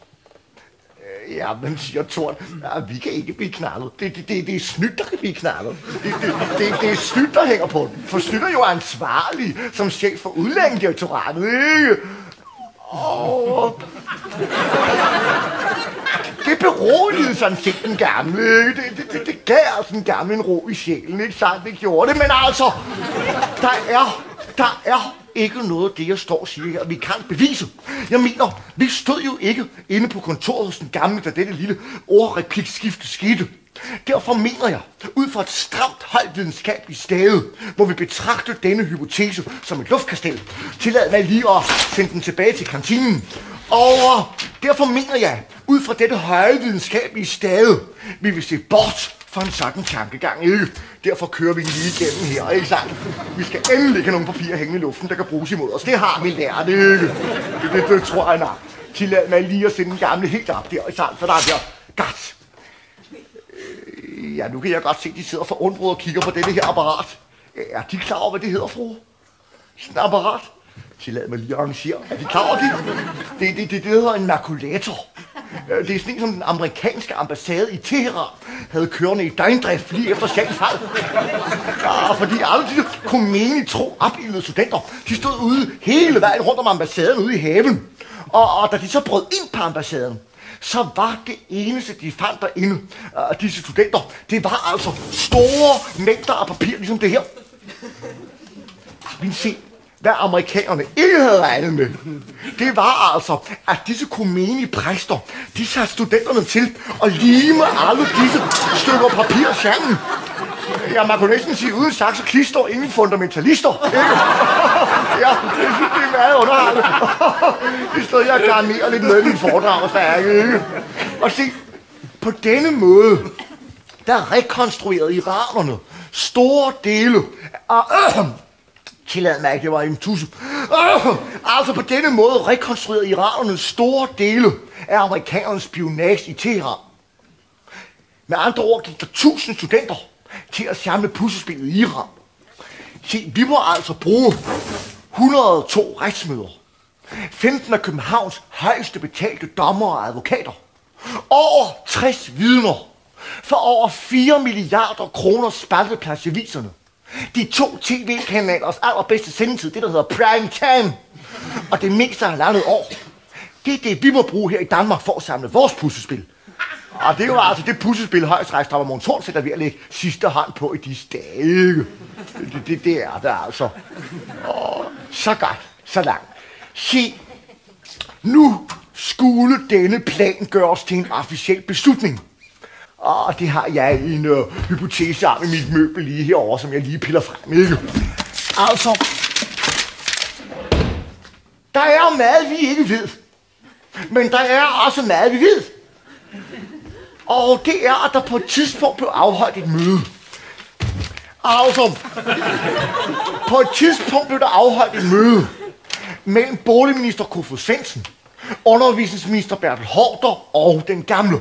Øh, ja, men siger Thorn, ja, vi kan ikke blive knaldet. Det, det, det, det er snydt, der kan blive knaldet. Det, det, det, det er snydt, der hænger på den. For snydt er jo ansvarlig som chef for udlændingedirektoratet, ikke? Åh. Det beroligede sådan set den gamle, ikke? Det, det, det, det gav sådan den gamle en ro i sjælen, ikke sandt? Det gjorde det, men altså, der er, der er ikke noget af det, jeg står og siger her, vi kan bevise. Jeg mener, vi stod jo ikke inde på kontoret hos den gamle, da dette lille ordreplikskifte skete. Derfor mener jeg, ud fra et stramt højvidenskabeligt stade, må vi betragte denne hypotese som et luftkastel. Tillad mig lige at sende den tilbage til kantinen. Og øh, derfor mener jeg, ud fra dette højvidenskabelige stade, vi vil se bort for en sådan tankegang, ikke? Derfor kører vi lige igennem her, ikke sant? Vi skal endelig have nogle papirer hængende i luften, der kan bruges imod os. Det har vi lært, ikke? Det, det, det tror jeg nok. Tillad mig lige at sende den gamle helt op der, ikke sant? For der er der. Godt. Ja, nu kan jeg godt se, at de sidder forundret og kigger på dette her apparat. Er de klar over, hvad det hedder, fru? Sådan et apparat? Tillad mig lige at arrangere. Er de klar over det? Det, det, det, det hedder en makulator. Øh, det er sådan en, som den amerikanske ambassade i Teheran havde kørende i døgndrift lige efter Sjæls fald. Ja, fordi alle de Khomeini tro opildede studenter, de stod ude hele vejen rundt om ambassaden ude i haven. Og, og da de så brød ind på ambassaden, så var det eneste, de fandt derinde, uh, disse studenter, det var altså store mængder af papir, ligesom det her. Vi se, hvad amerikanerne ikke havde regnet med. Det var altså, at disse Khomeini-præster, de satte studenterne til at lime alle disse stykker papir sammen. Ja, man kunne næsten sige, uden saks så klister ingen fundamentalister. Ikke? Ja, det synes, det er meget underholdende. I stedet, jeg garnerer lidt med min foredrag, så der er ikke. Og se, på denne måde, der rekonstruerede iranerne store dele af... Øh, Tillad mig ikke, det var en tusse. Øh, altså på denne måde rekonstruerede iranerne store dele af amerikanernes spionage i Teheran. Med andre ord gik der tusind studenter til at samle puslespillet i ram. Se, vi må altså bruge 102 retsmøder. 15 af Københavns højeste betalte dommer og advokater. Over 60 vidner. For over 4 milliarder kroner spalteplads i viserne. De to tv-kanalers allerbedste sendetid, det der hedder prime time. Og det meste af halvandet år. Det er det, vi må bruge her i Danmark for at samle vores puslespil. Og det var altså det puslespil, højstrækstrapper Mogens Horn sætter ved at lægge sidste hånd på i disse dage. Det, det, det er der altså. Og så godt, så langt. Se, nu skulle denne plan gøres til en officiel beslutning. Og det har jeg en øh, hypotese om i mit møbel lige herovre, som jeg lige piller frem, ikke? Altså, der er meget, vi ikke ved. Men der er også meget, vi ved. Og det er, at der på et tidspunkt blev afholdt et møde. Awesome. på et tidspunkt blev der afholdt et møde mellem boligminister Kofod Svendsen, undervisningsminister Bertel Hårder og den gamle.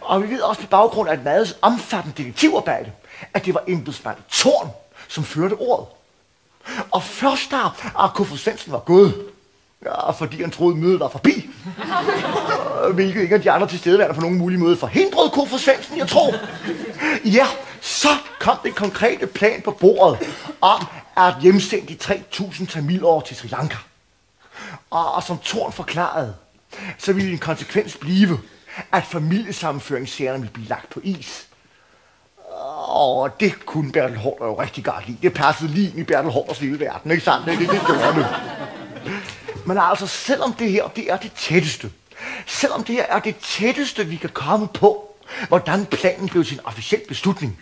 Og vi ved også på baggrund af et meget omfattende detektivarbejde, at det var embedsmand Torn, som førte ordet. Og først da at Kofod Svendsen var gået, ja, fordi han troede, mødet var forbi, hvilket ikke af de andre tilstedeværende på nogen mulig måde forhindrede Kofod Svendsen, jeg tror. Ja, så kom den konkrete plan på bordet om at hjemsende de 3.000 tamilår til Sri Lanka. Og, og som Thorn forklarede, så ville en konsekvens blive, at familiesammenføringssagerne ville blive lagt på is. Og det kunne Bertel Hård jo rigtig godt lide. Det passede lige ind i Bertel Hårders lille verden, ikke sandt? Det, det, det gjorde det. Men altså, selvom det her det er det tætteste, selvom det her er det tætteste, vi kan komme på, hvordan planen blev til en officiel beslutning,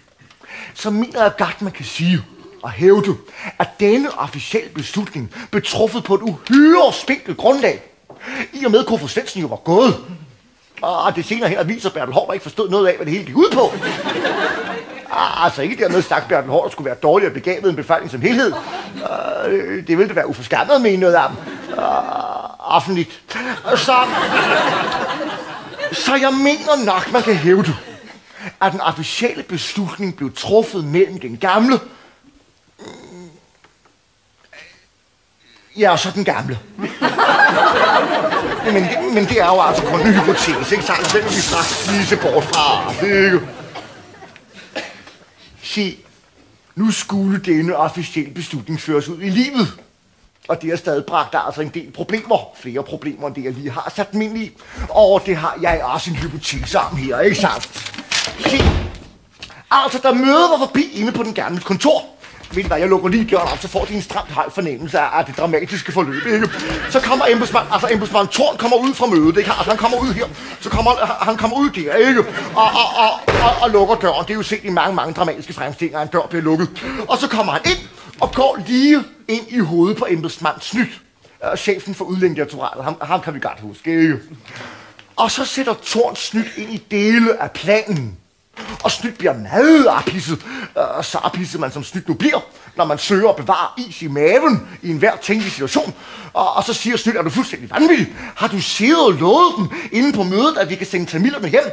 så mener jeg godt, man kan sige og hævde, at denne officielle beslutning blev truffet på et uhyre spinkelt grundlag, i og med at Kofod Svendsen jo var gået. Og det senere hen viser, at Bertel Hård ikke forstod noget af, hvad det hele gik ud på. Ah, Altså ikke dermed sagt, at Bertel Hård skulle være dårligere begavet end befolkningen som helhed. Uh, det ville da være uforskammet at mene noget om. Uh, offentligt. Så, så jeg mener nok, man kan hævde, at den officielle beslutning blev truffet mellem den gamle... Ja, og så den gamle. men, men det er jo altså kun en hypotese, ikke sandt? Den vi straks lige se bort fra. Det er ikke... Se, nu skulle denne officielle beslutning føres ud i livet. Og det har stadig bragt altså en del problemer. Flere problemer, end det jeg lige har sat dem ind i. Og det har jeg også en hypotese om her, ikke sandt? Se, altså der møder var forbi inde på den gamle kontor. Ved du hvad, jeg lukker lige døren op, så får de en stramt høj fornemmelse af, af det dramatiske forløb, ikke? Så kommer embedsmand, altså embedsmand Thorn kommer ud fra mødet, ikke? Altså han kommer ud her, så kommer han kommer ud der, ikke? Og, og, og, og, og lukker døren. Det er jo set i mange, mange dramatiske fremstillinger, at en dør bliver lukket. Og så kommer han ind og går lige ind i hovedet på embedsmand Snyt. Uh, øh, chefen for udlændingsdirektoratet, ham, ham kan vi godt huske, ikke? Og så sætter Thorn Snyt ind i dele af planen. Og snydt bliver meget og øh, så arpisset man som snydt nu bliver, når man søger at bevare is i maven i enhver tænkelig situation. Og, og så siger snydt, er du fuldstændig vanvittig? Har du siddet og lovet dem inde på mødet, at vi kan sende tamilerne hjem?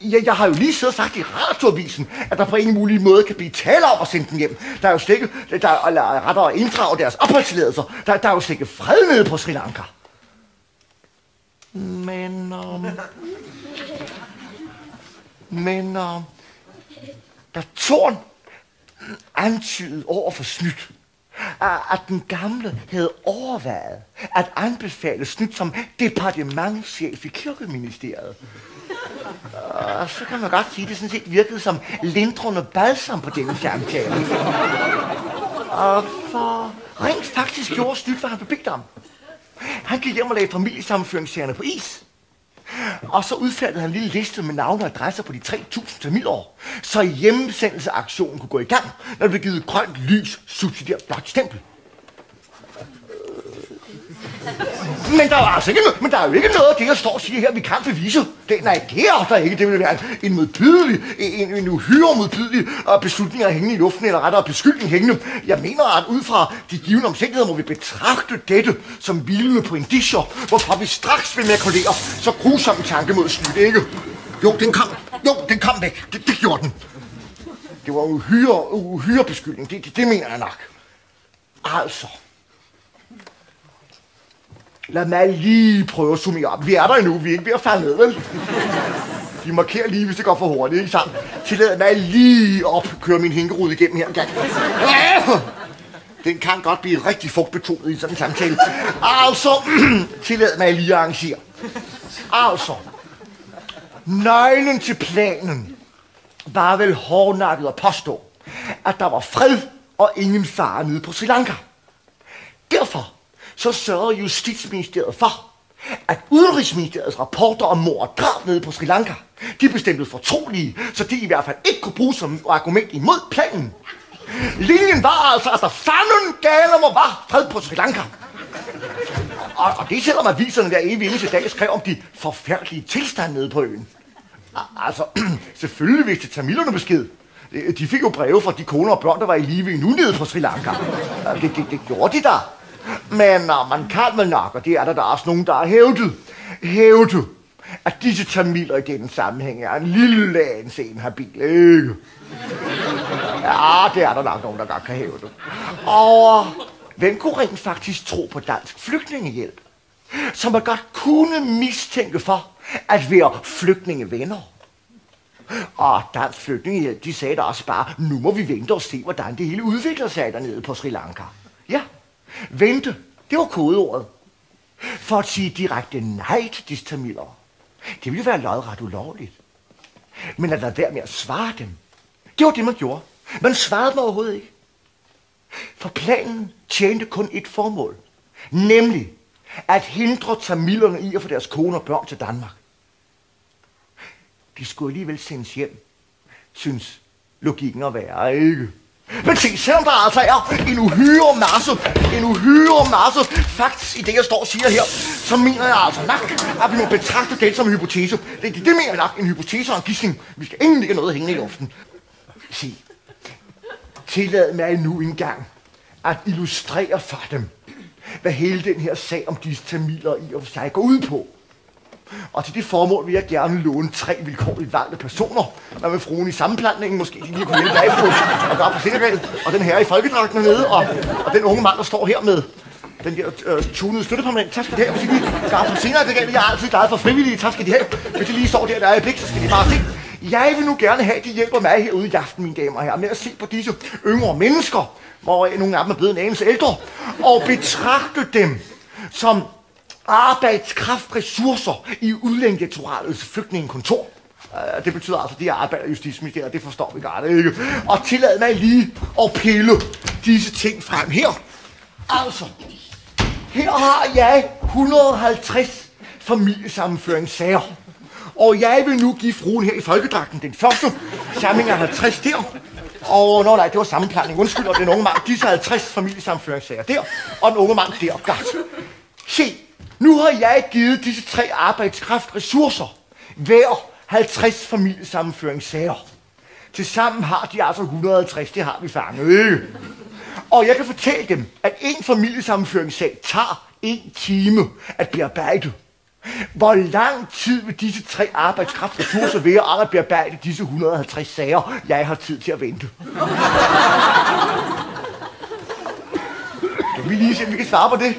Ja, jeg har jo lige siddet og sagt i radioavisen, at der på en mulig måde kan blive tale om at sende dem hjem. Der er jo slet ikke, der er, eller rettere at inddrage deres opholdstilladelser. Der, der er jo slet ikke fred nede på Sri Lanka. Men, um, men uh, da Thorn antydede over for Snyt, at den gamle havde overvejet at anbefale Snyt som departementchef i kirkeministeriet. Og så kan man godt sige, at det sådan set virkede som lindrende balsam på denne samtale. Og for rent faktisk gjorde snydt, hvad han blev bedt om. Han gik hjem og lagde familiesammenføringssagerne på is. Og så udfærdede han en lille liste med navne og adresser på de 3.000 tamilår, så hjemmesendelseaktionen kunne gå i gang, når det blev givet grønt lys subsidieret blot stempel. Men der er altså ikke men der er jo ikke noget af det, jeg står og siger her, vi kan bevise. Det, nej, det er der ikke. Det ville være en modbydelig, en, en uhyre modbydelig øh, beslutning at hænge i luften, eller rettere beskyldning hængende. Jeg mener, at ud fra de givende omstændigheder må vi betragte dette som hvilende på indicier, hvorfor vi straks vil makulere så grusom en tanke mod snydt, ikke? Jo, den kom. Jo, den kom væk. Det, det gjorde den. Det var uhyre, uhyre beskyldning. Det, det, det mener jeg nok. Altså. Lad mig lige prøve at summere op. Vi er der endnu, vi er ikke ved at falde ned, vel? De markerer lige, hvis det går for hurtigt, ikke sammen? Tillad mig lige op køre min hænkerud igennem her engang. Ah! Den kan godt blive rigtig fugtbetonet i sådan en samtale. Altså, tillad mig lige at arrangere. Altså, nøglen til planen var vel hårdnakket at påstå, at der var fred og ingen fare nede på Sri Lanka. Derfor så sørgede Justitsministeriet for, at Udenrigsministeriets rapporter om mord og drab nede på Sri Lanka, de bestemte fortrolige, så de i hvert fald ikke kunne bruges som argument imod planen. Linjen var altså, at der fanden gale må var fred på Sri Lanka. Og, og det selvom aviserne der evig eneste dag skrev om de forfærdelige tilstande nede på øen. Altså, selvfølgelig vidste tamilerne besked. De fik jo breve fra de koner og børn, der var i live endnu nede på Sri Lanka. Det, det, det gjorde de der. Men uh, man kan vel nok, og det er der, der er også nogen, der har hævdet, hævdet, at disse tamiler i den sammenhæng er en lille en en habil, ikke? Ja, det er der nok nogen, der godt kan hæve det. Og øh, hvem kunne rent faktisk tro på dansk flygtningehjælp? Som man godt kunne mistænke for at være flygtningevenner. Og Dansk Flygtningehjælp, de sagde da også bare, nu må vi vente og se, hvordan det hele udvikler sig dernede på Sri Lanka. Ja, Vente, det var kodeordet. For at sige direkte nej til disse tamiler. Det ville være lodret ulovligt. Men at lade være med at svare dem, det var det, man gjorde. Man svarede dem overhovedet ikke. For planen tjente kun et formål. Nemlig at hindre tamilerne i at få deres koner og børn til Danmark. De skulle alligevel sendes hjem, synes logikken at være, ikke? Men se, selvom der altså er en uhyre masse, en uhyre masse faktisk i det, jeg står og siger her, så mener jeg altså nok, at vi må betragte det som en hypotese. Det, det, det mener jeg nok, en hypotese og en gidsning. Vi skal ingen ikke noget hængende i luften. Se, tillad mig nu engang at illustrere for dem, hvad hele den her sag om disse tamiler i og for sig går ud på. Og til det formål vil jeg gerne låne tre vilkårligt valgte personer. Hvad med fruen i sammenplantningen, måske lige kunne hjælpe bagfru og gøre på sikkerhed. Og den her i folkedragten nede, og, og den unge mand, der står her med den der øh, tunede støttepermanent. Tak skal de have. Hvis I lige gør på senere, det gælder jeg altid glad for frivillige. Tak skal de have. Hvis de lige står der, der er i blik, så skal de bare se. Jeg vil nu gerne have, at de hjælper mig herude i aften, mine damer og herrer, med at se på disse yngre mennesker, hvor nogle af dem er blevet en anelse ældre, og betragte dem som arbejdskraftressourcer i udlændingedirektoratets flygtningekontor. Uh, det betyder altså, at de arbejder i Justitsministeriet, det forstår vi godt, ikke? Og tillad mig lige at pille disse ting frem her. Altså, her har jeg 150 familiesammenføringssager. Og jeg vil nu give fruen her i folkedragten den første samling af 50 der. Og nå nej, det var sammenplanning. Undskyld, og den unge mand, disse 50 familiesammenføringssager der. Og den unge mand der. Godt. Se, nu har jeg givet disse tre arbejdskraftressourcer hver 50 familiesammenføringssager. Tilsammen har de altså 150, det har vi fanget, ikke? Og jeg kan fortælle dem, at en familiesammenføringssag tager en time at bearbejde. Hvor lang tid vil disse tre arbejdskraftressourcer være at bearbejde disse 150 sager, jeg har tid til at vente? Vi lige se, om vi kan svare på det?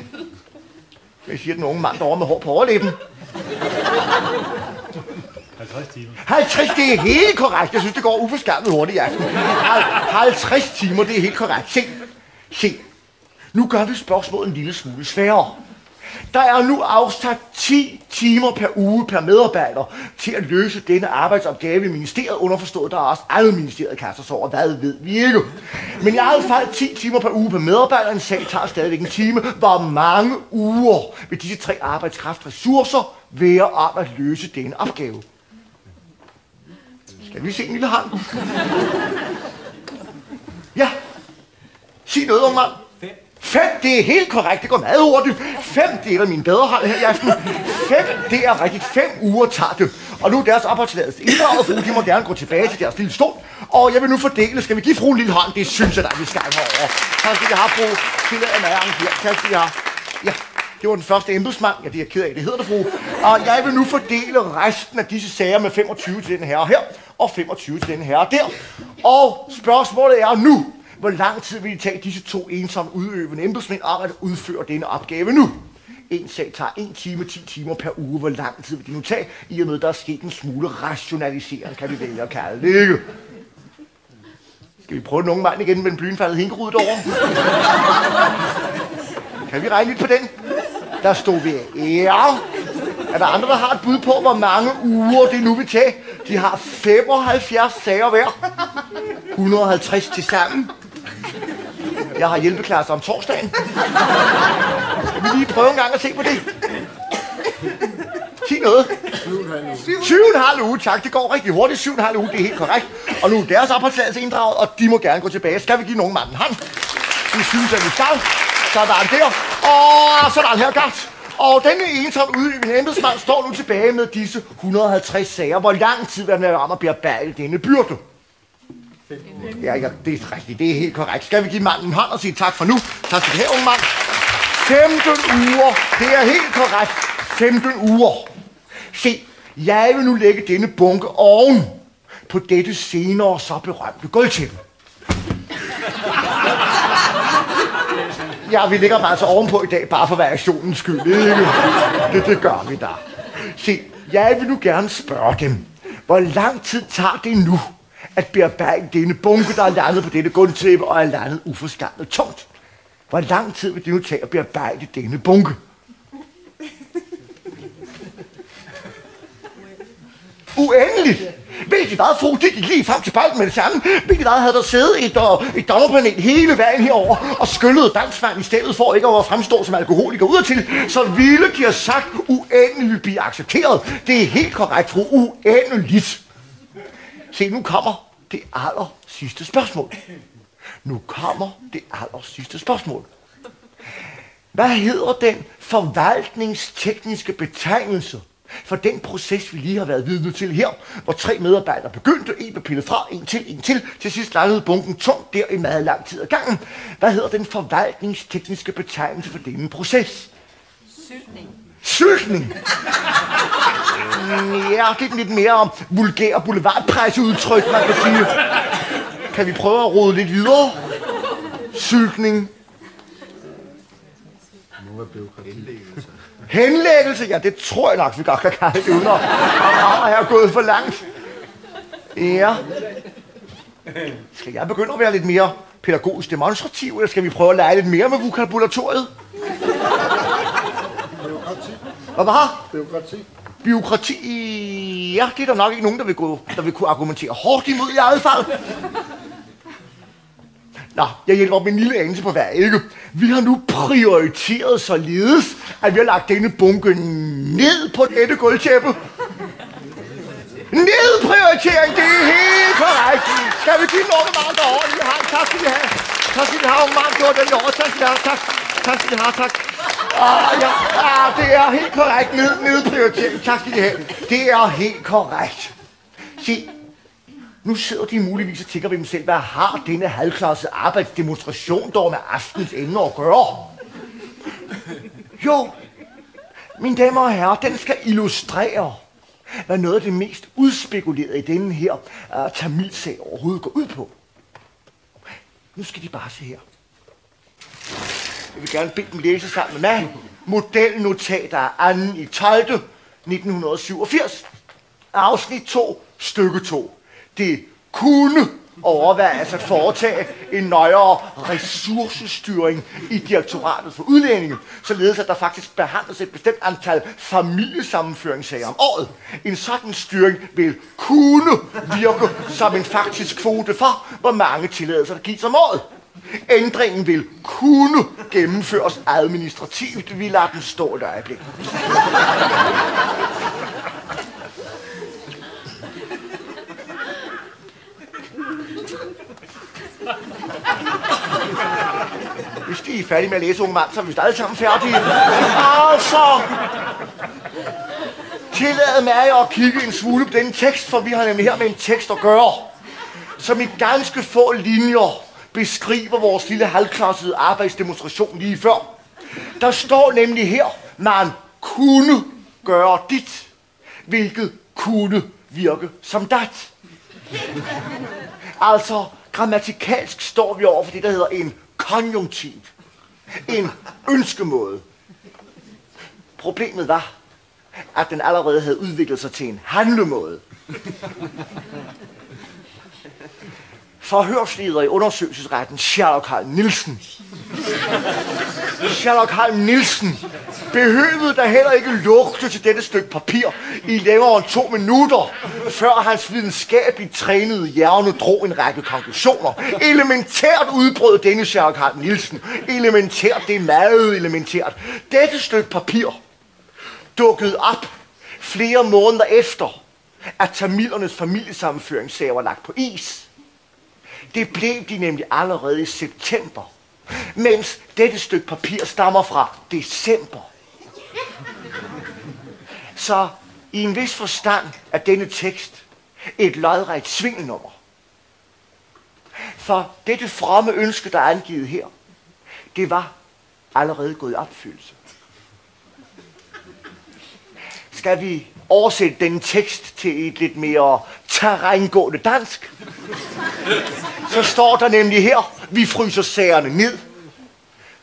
Jeg siger den unge mand derovre med hår på overlæben. 50 timer. 50, det er helt korrekt. Jeg synes, det går uforskammet hurtigt i aften. Hal- 50 timer, det er helt korrekt. Se, se. Nu gør vi spørgsmålet en lille smule sværere. Der er nu afsat 10 timer per uge per medarbejder til at løse denne arbejdsopgave i ministeriet. Underforstået, der er også andet ministeriet kaster sig over. Hvad ved vi ikke? Men i hvert fald 10 timer per uge per medarbejder. En sag tager stadigvæk en time. Hvor mange uger vil disse tre arbejdskraftressourcer være om at løse denne opgave? Skal vi se en lille hånd? Ja. Sig noget, om mand. Fem, det er helt korrekt. Det går meget hurtigt. Fem, det er min bedre hold her i aften. Fem, det er rigtigt. Fem uger tager det. Og nu er deres opholdstilladelse inddraget, for de må gerne gå tilbage til deres lille stol. Og jeg vil nu fordele. Skal vi give fruen en lille hånd? Det synes jeg, der vi skal herovre. Tak skal I have, fru. Tillad mig her. Tak skal I have. Ja, det var den første embedsmand. Ja, det er jeg ked af, det hedder det, fru. Og jeg vil nu fordele resten af disse sager med 25 til den her her, og 25 til den her der. Og spørgsmålet er nu, hvor lang tid vil det tage disse to ensomme udøvende embedsmænd om at udføre denne opgave nu? En sag tager en time, 10 timer per uge. Hvor lang tid vil det nu tage, i og med, der er sket en smule rationalisering, kan vi vælge at kalde det, ikke? Skal vi prøve nogen mand igen med den blynfaldet hinkerud over? Kan vi regne lidt på den? Der stod vi ja. Er der andre, der har et bud på, hvor mange uger det nu vil tage? De har 75 sager hver. 150 til sammen. Jeg har hjælpeklasse om torsdagen. Skal vi lige prøve en gang at se på det? Sig noget. Syv og en halv uge, tak. Det går rigtig hurtigt. Syv og en halv uge, det er helt korrekt. Og nu er deres opholdstilladelse inddraget, og de må gerne gå tilbage. Skal vi give nogen manden hånd? Det synes jeg, vi skal. Sådan der. Og sådan her, godt. Og denne ensom udøvende embedsmand står nu tilbage med disse 150 sager. Hvor lang tid vil han være om at bearbejde denne byrde? Ja, ja, det er rigtigt. Det er helt korrekt. Skal vi give manden en hånd og sige tak for nu? Tak skal du have, unge mand. 15 uger. Det er helt korrekt. 15 uger. Se, jeg vil nu lægge denne bunke oven på dette senere så berømte gulvtæppe. Ja, vi lægger dem altså ovenpå i dag, bare for variationens skyld, ikke? Det, det gør vi da. Se, jeg vil nu gerne spørge dem, hvor lang tid tager det nu at bearbejde denne bunke, der er landet på dette gulvtæppe og er landet uforskammet tungt? Hvor lang tid vil det nu tage at bearbejde denne bunke? Uendeligt! Hvilket meget fugtigt lige frem til bolden med det samme. Hvilket meget havde der siddet et, og, et dommerpanel hele vejen herover og skyllet dansvand i stedet for ikke at fremstå som alkoholiker udadtil, så ville de have sagt, uendeligt blive accepteret. Det er helt korrekt, fru, uendeligt. Se, nu kommer det aller sidste spørgsmål. Nu kommer det aller sidste spørgsmål. Hvad hedder den forvaltningstekniske betegnelse for den proces, vi lige har været vidne til her, hvor tre medarbejdere begyndte, en blev pillet fra, en til, en til, til sidst landede bunken tungt der i meget lang tid ad gangen. Hvad hedder den forvaltningstekniske betegnelse for denne proces? Syltning. Syltning. Ja, det er lidt mere vulgær boulevardpresseudtryk, man kan sige. Kan vi prøve at rode lidt videre? Syltning. med byråkrati. Henlæggelse, ja, det tror jeg nok, vi godt kan kalde det, uden at at have gået for langt. Ja. Skal jeg begynde at være lidt mere pædagogisk demonstrativ, eller skal vi prøve at lege lidt mere med vokabulatoriet? Byråkrati. Hvad var Byråkrati. Byråkrati, ja, det er der nok ikke nogen, der vil, gå, der vil kunne argumentere hårdt imod i eget fald. Nå, jeg hjælper med en lille anelse på hver ikke. Vi har nu prioriteret således, at vi har lagt denne bunke ned på dette gulvtæppe. Nedprioritering, det er helt korrekt. Skal vi give nogen mange der over har? Tak skal I have. Tak skal I have, unge. Det var den i år. Tak skal I have. Tak. Skal I have. Tak. Ah, ja, ah, det er helt korrekt. Ned, nedprioritering. Tak skal I have. Det er helt korrekt. Se, nu sidder de muligvis og tænker ved dem selv, hvad har denne halvklasse arbejdsdemonstration dog med aftens ende at gøre? Jo, mine damer og herrer, den skal illustrere, hvad noget af det mest udspekulerede i denne her uh, tamilsag overhovedet går ud på. Nu skal de bare se her. Jeg vil gerne bede dem læse sammen med mig. Modelnotater af 2. i 12. 1987. Afsnit 2, stykke 2. Det kunne overvejes at foretage en nøjere ressourcestyring i direktoratet for udlændinge, således at der faktisk behandles et bestemt antal familiesammenføringssager om året. En sådan styring vil kunne virke som en faktisk kvote for, hvor mange tilladelser der gives om året. Ændringen vil kunne gennemføres administrativt. Vi lader den stå et øjeblik. Hvis de er færdige med at læse, unge mand, så er vi vist alle sammen færdige. Altså, tillad mig at kigge en smule på den tekst, for vi har nemlig her med en tekst at gøre, som i ganske få linjer beskriver vores lille halvklassede arbejdsdemonstration lige før. Der står nemlig her, man kunne gøre dit, hvilket kunne virke som dat. Altså, grammatikalsk står vi over for det, der hedder en konjunktiv. En ønskemåde. Problemet var, at den allerede havde udviklet sig til en handlemåde. Forhørsleder i undersøgelsesretten Sherlock Holm Nielsen. Sherlock Holm Nielsen behøvede da heller ikke lugte til dette stykke papir i længere end to minutter, før hans videnskabeligt trænede hjerne drog en række konklusioner. Elementært udbrød denne Sherlock Holm Nielsen. Elementært, det er meget elementært. Dette stykke papir dukkede op flere måneder efter, at tamilernes familiesammenføringssager var lagt på is. Det blev de nemlig allerede i september, mens dette stykke papir stammer fra december. Så i en vis forstand er denne tekst et lodret svindelnummer. For dette fromme ønske, der er angivet her, det var allerede gået i opfyldelse. Skal vi oversætte den tekst til et lidt mere terrængående dansk? Så står der nemlig her, vi fryser sagerne ned,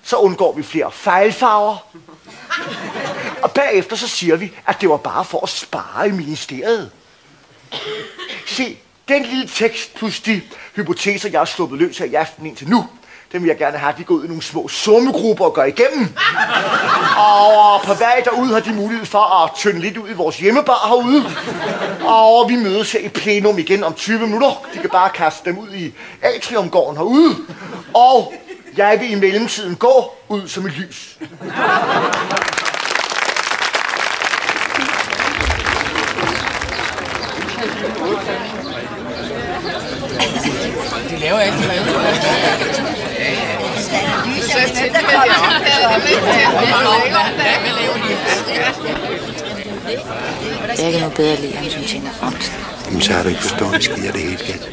så undgår vi flere fejlfarver, og bagefter så siger vi, at det var bare for at spare i ministeriet. Se, den lille tekst plus de hypoteser, jeg har sluppet løs her i aften indtil nu, dem vil jeg gerne have, at de går ud i nogle små summegrupper og går igennem. Og på vej derude har de mulighed for at tynde lidt ud i vores hjemmebar herude. Og vi mødes her i plenum igen om 20 minutter. De kan bare kaste dem ud i atriumgården herude. Og jeg vil i mellemtiden gå ud som et lys. De laver alt, de laver. Jeg kan nu bedre lide ham, som tjener fransk. Jamen, så har du ikke forstået, det sker det helt galt.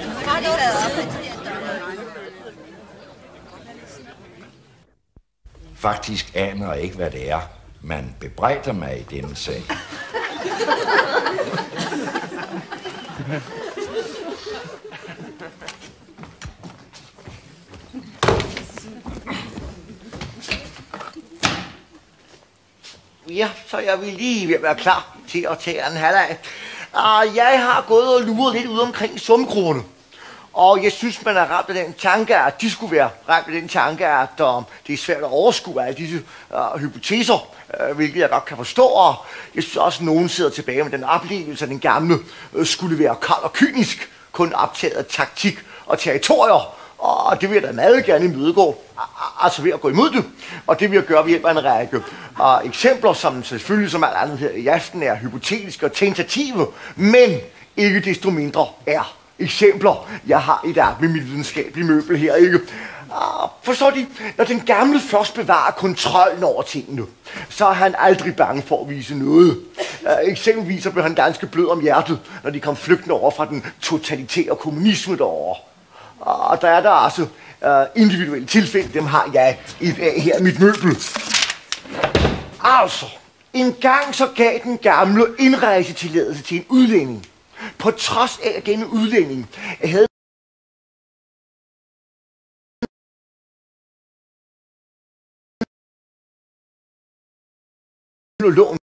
Faktisk aner jeg ikke, hvad det er, man bebrejder mig i denne sag. Ja, så jeg vil lige ved at være klar til at tage en halvleg. Og jeg har gået og luret lidt ud omkring sumgrupperne. Og jeg synes, man er ramt af den tanke, at de skulle være ramt af den tanke, at um, det er svært at overskue alle disse uh, hypoteser, uh, hvilket jeg godt kan forstå. Og jeg synes også, at nogen sidder tilbage med den oplevelse, at den gamle uh, skulle være kold og kynisk, kun optaget af taktik og territorier. Og det vil jeg da meget gerne imødegå, altså ved at gå imod det. Og det vil jeg gøre ved hjælp af en række og eksempler, som selvfølgelig som alt andet her i aften er hypotetiske og tentative, men ikke desto mindre er eksempler, jeg har i dag med mit videnskabelige møbel her, ikke? Ah, forstår de? Når den gamle først bevarer kontrollen over tingene, så er han aldrig bange for at vise noget. Uh, eksempelvis så blev han ganske blød om hjertet, når de kom flygtende over fra den totalitære kommunisme derovre. Og der er der altså uh, individuelle tilfælde, dem har jeg i dag her mit møbel. Altså, en gang så gav den gamle indrejsetilladelse til en udlænding. På trods af, at denne udlænding havde loven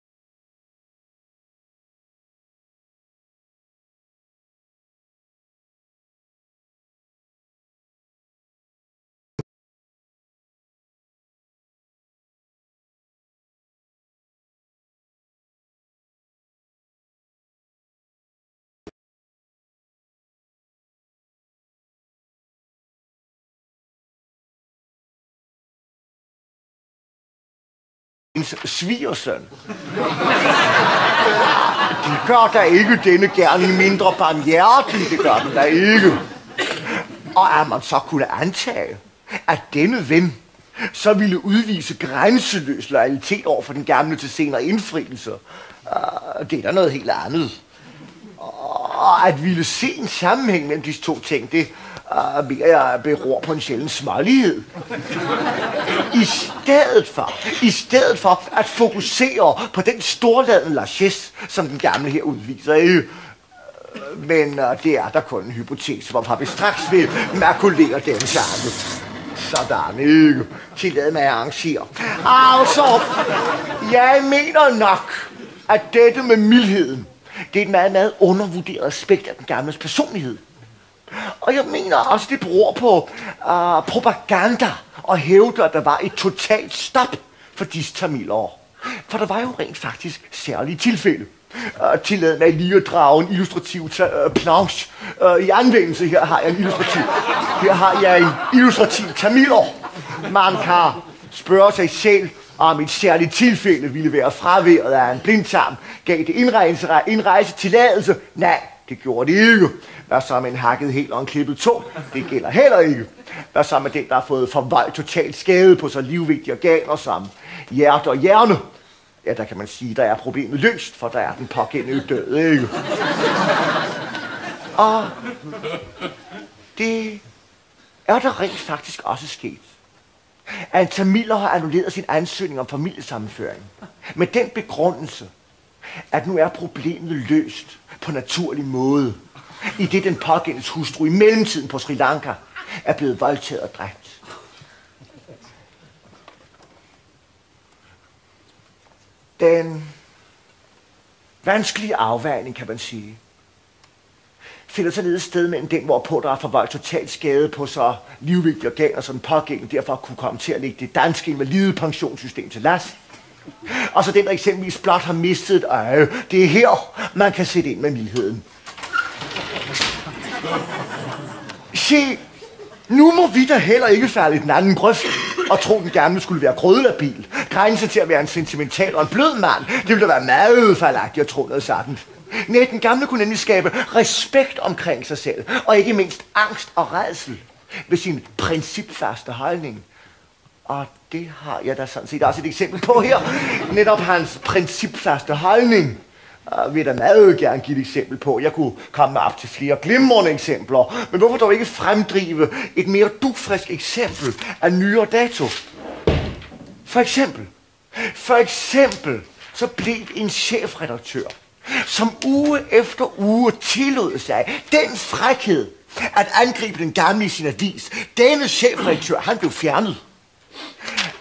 en svigersøn. De gør da ikke denne gerning mindre barmhjertig, det gør den da ikke. Og at man så kunne antage, at denne ven så ville udvise grænseløs loyalitet over for den gamle til senere indfrielse. Uh, det er da noget helt andet. Og at ville se en sammenhæng mellem disse to ting, det Ah, uh, mener jeg beror på en sjælden smålighed. I stedet for, i stedet for at fokusere på den storladen largesse, som den gamle her udviser. Ikke? Men uh, det er der kun en hypotese, hvorfor vi straks vil makulere den tanke. Sådan, ikke? Tillad mig at arrangere. Altså, jeg mener nok, at dette med mildheden, det er et meget, meget undervurderet aspekt af den gamles personlighed. Og jeg mener også, det beror på uh, propaganda og hævder, at der var et totalt stop for disse tamilere. For der var jo rent faktisk særlige tilfælde. Øh, uh, tillad mig lige at drage en illustrativ uh, planche uh, i anvendelse. Her har jeg en illustrativ. Her har jeg en illustrativ tamiler. Man kan spørge sig selv, om et særligt tilfælde ville være fraværet af en blindtarm. Gav det indrejse, indrejse tilladelse? Nej, det gjorde de ikke. Hvad så med en hakket helt og en klippet to? Det gælder heller ikke. Hvad så med den, der har fået forvoldt totalt skade på så livvigtige organer som hjerte og hjerne? Ja, der kan man sige, der er problemet løst, for der er den pågældende død, ikke? Og det er der rent faktisk også sket. At en tamiler har annulleret sin ansøgning om familiesammenføring. Med den begrundelse, at nu er problemet løst på naturlig måde i det den pågældes hustru i mellemtiden på Sri Lanka er blevet voldtaget og dræbt. Den vanskelige afvejning, kan man sige, finder sig sted mellem den, hvorpå der er forvoldt total skade på så livvigtige organer, som pågældende derfor kunne komme til at lægge det danske invalide pensionssystem til last altså den, der eksempelvis blot har mistet et øje. Det er her, man kan sætte ind med mildheden. Se, nu må vi da heller ikke falde i den anden grøft og tro, den gamle skulle være grødelabil. Grænse til at være en sentimental og en blød mand. Det ville da være meget fejlagtigt at tro noget sådan. Nej, den gamle kunne nemlig skabe respekt omkring sig selv, og ikke mindst angst og redsel ved sin principfaste holdning. Og det har jeg da sådan set også et eksempel på her. Netop hans principfaste holdning uh, vil jeg da meget gerne give et eksempel på. Jeg kunne komme med op til flere glimrende eksempler. Men hvorfor dog ikke fremdrive et mere dugfrisk eksempel af nyere dato? For eksempel, for eksempel, så blev en chefredaktør, som uge efter uge tillod sig den frækhed at angribe den gamle i sin avis. Denne chefredaktør, han blev fjernet.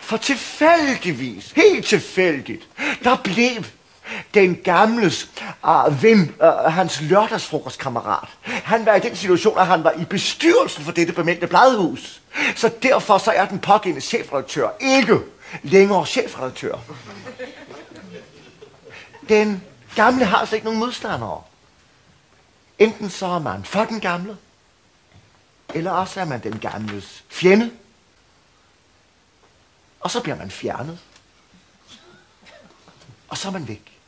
For tilfældigvis, helt tilfældigt, der blev den gamles ah, uh, ven, uh, ah, hans lørdagsfrokostkammerat. Han var i den situation, at han var i bestyrelsen for dette bemeldte bladhus. Så derfor så er den pågældende chefredaktør ikke længere chefredaktør. Den gamle har altså ikke nogen modstandere. Enten så er man for den gamle, eller også er man den gamles fjende. Og så bliver man fjernet. Og så er man væk.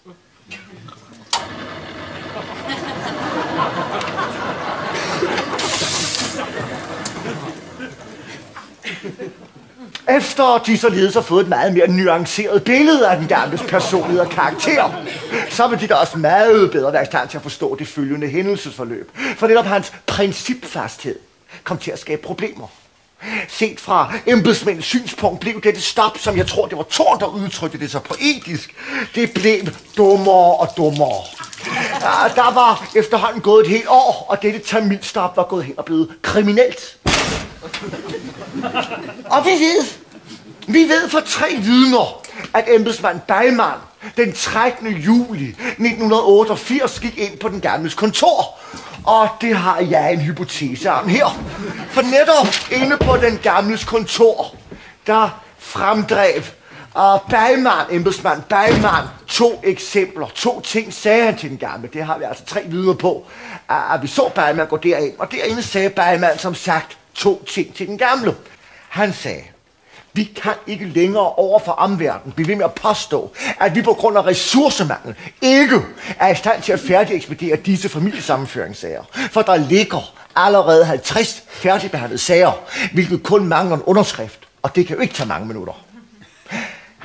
Efter de således har fået et meget mere nuanceret billede af den gamles personlighed og karakter, så vil de da også meget bedre være i stand til at forstå det følgende hændelsesforløb. For netop hans principfasthed kom til at skabe problemer. Set fra embedsmændens synspunkt blev dette stop, som jeg tror, det var Thor, der udtrykte det så poetisk. Det blev dummere og dummere. Der var efterhånden gået et helt år, og dette tamilstop var gået hen og blevet kriminelt. Og vi ved, vi ved fra tre vidner, at embedsmand Beimann den 13. juli 1988 gik ind på den gamles kontor. Og det har jeg en hypotese om her. For netop inde på den gamles kontor, der fremdrev og Beimann, embedsmand Beimann, to eksempler, to ting sagde han til den gamle. Det har vi altså tre vidner på, at vi så Beimann gå derind. Og derinde sagde Beimann som sagt to ting til den gamle. Han sagde, vi kan ikke længere over for omverdenen blive ved med at påstå, at vi på grund af ressourcemangel ikke er i stand til at færdigekspedere disse familiesammenføringssager. For der ligger allerede 50 færdigbehandlede sager, hvilket kun mangler en underskrift. Og det kan jo ikke tage mange minutter.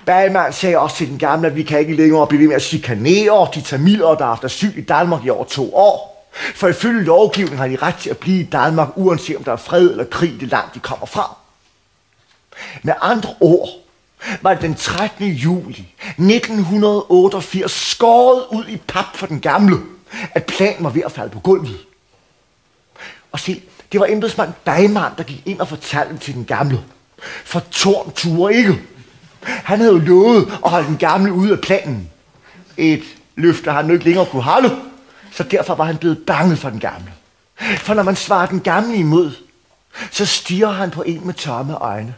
Bagman sagde også til den gamle, at vi kan ikke længere blive ved med at chikanere de tamiler, der har haft asyl i Danmark i over to år. For ifølge lovgivningen har de ret til at blive i Danmark, uanset om der er fred eller krig i det land, de kommer fra. Med andre ord var det den 13. juli 1988 skåret ud i pap for den gamle, at planen var ved at falde på gulvet. Og se, det var embedsmand Beimann, der gik ind og fortalte til den gamle. For Torn turde ikke. Han havde jo lovet at holde den gamle ude af planen. Et løfte, han nu ikke længere kunne holde. Så derfor var han blevet bange for den gamle. For når man svarer den gamle imod, så stiger han på en med tomme øjne.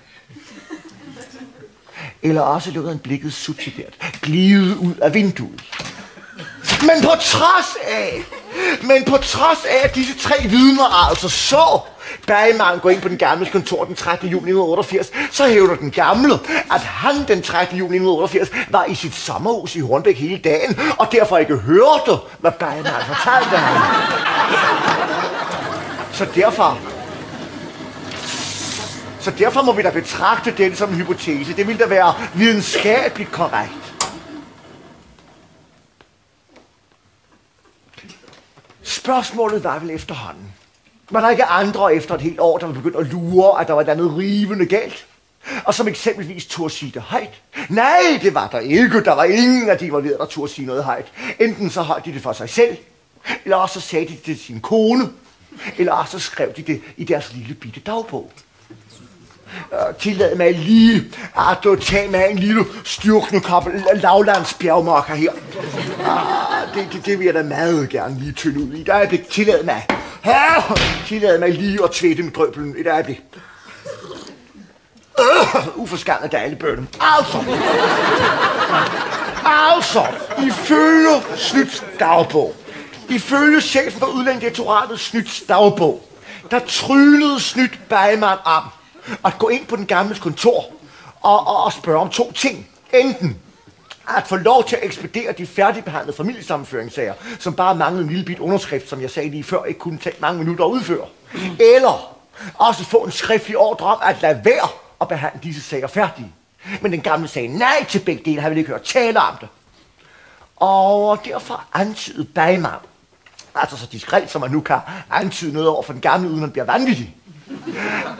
Eller også lod han blikket subsidiært glide ud af vinduet. Men på trods af, men på trods af, at disse tre vidner altså så Bergman gå ind på den gamle kontor den 13. juni 1988, så hævder den gamle, at han den 13. juni 1988 var i sit sommerhus i Hornbæk hele dagen, og derfor ikke hørte, hvad Bergman fortalte ham. Så derfor så derfor må vi da betragte den som en hypotese. Det vil da være videnskabeligt korrekt. Spørgsmålet var vel efterhånden. Var der ikke andre efter et helt år, der var begyndt at lure, at der var et andet rivende galt? Og som eksempelvis turde sige det højt. Nej, det var der ikke. Der var ingen af de involverede, der turde sige noget højt. Enten så holdt de det for sig selv, eller også så sagde de det til sin kone, eller også så skrev de det i deres lille bitte dagbog. Øh, tillad mig lige at du tage med en lille styrkende kop lavlandsbjergmarker her. Ah, det, det, det vil jeg da meget gerne lige tynde ud i. Et øjeblik, tillad mig. Her, tillad mig lige at tvætte med drøbelen. Et øjeblik. Uh, uforskammet dejlig bønne. Altså. Altså, ifølge Snyts dagbog. Ifølge chefen for udlændingedirektoratet Snyts dagbog. Der tryllede Snyt Beimann om at gå ind på den gamle kontor og, og, og spørge om to ting. Enten at få lov til at ekspedere de færdigbehandlede familiesammenføringssager, som bare manglede en lille bit underskrift, som jeg sagde lige før, ikke kunne tage mange minutter at udføre. Eller også få en skriftlig ordre om at lade være at behandle disse sager færdige. Men den gamle sagde nej til begge dele, han ville ikke høre tale om det. Og derfor antydede Beimann, altså så diskret som man nu kan antyde noget over for den gamle, uden at bliver vanvittig,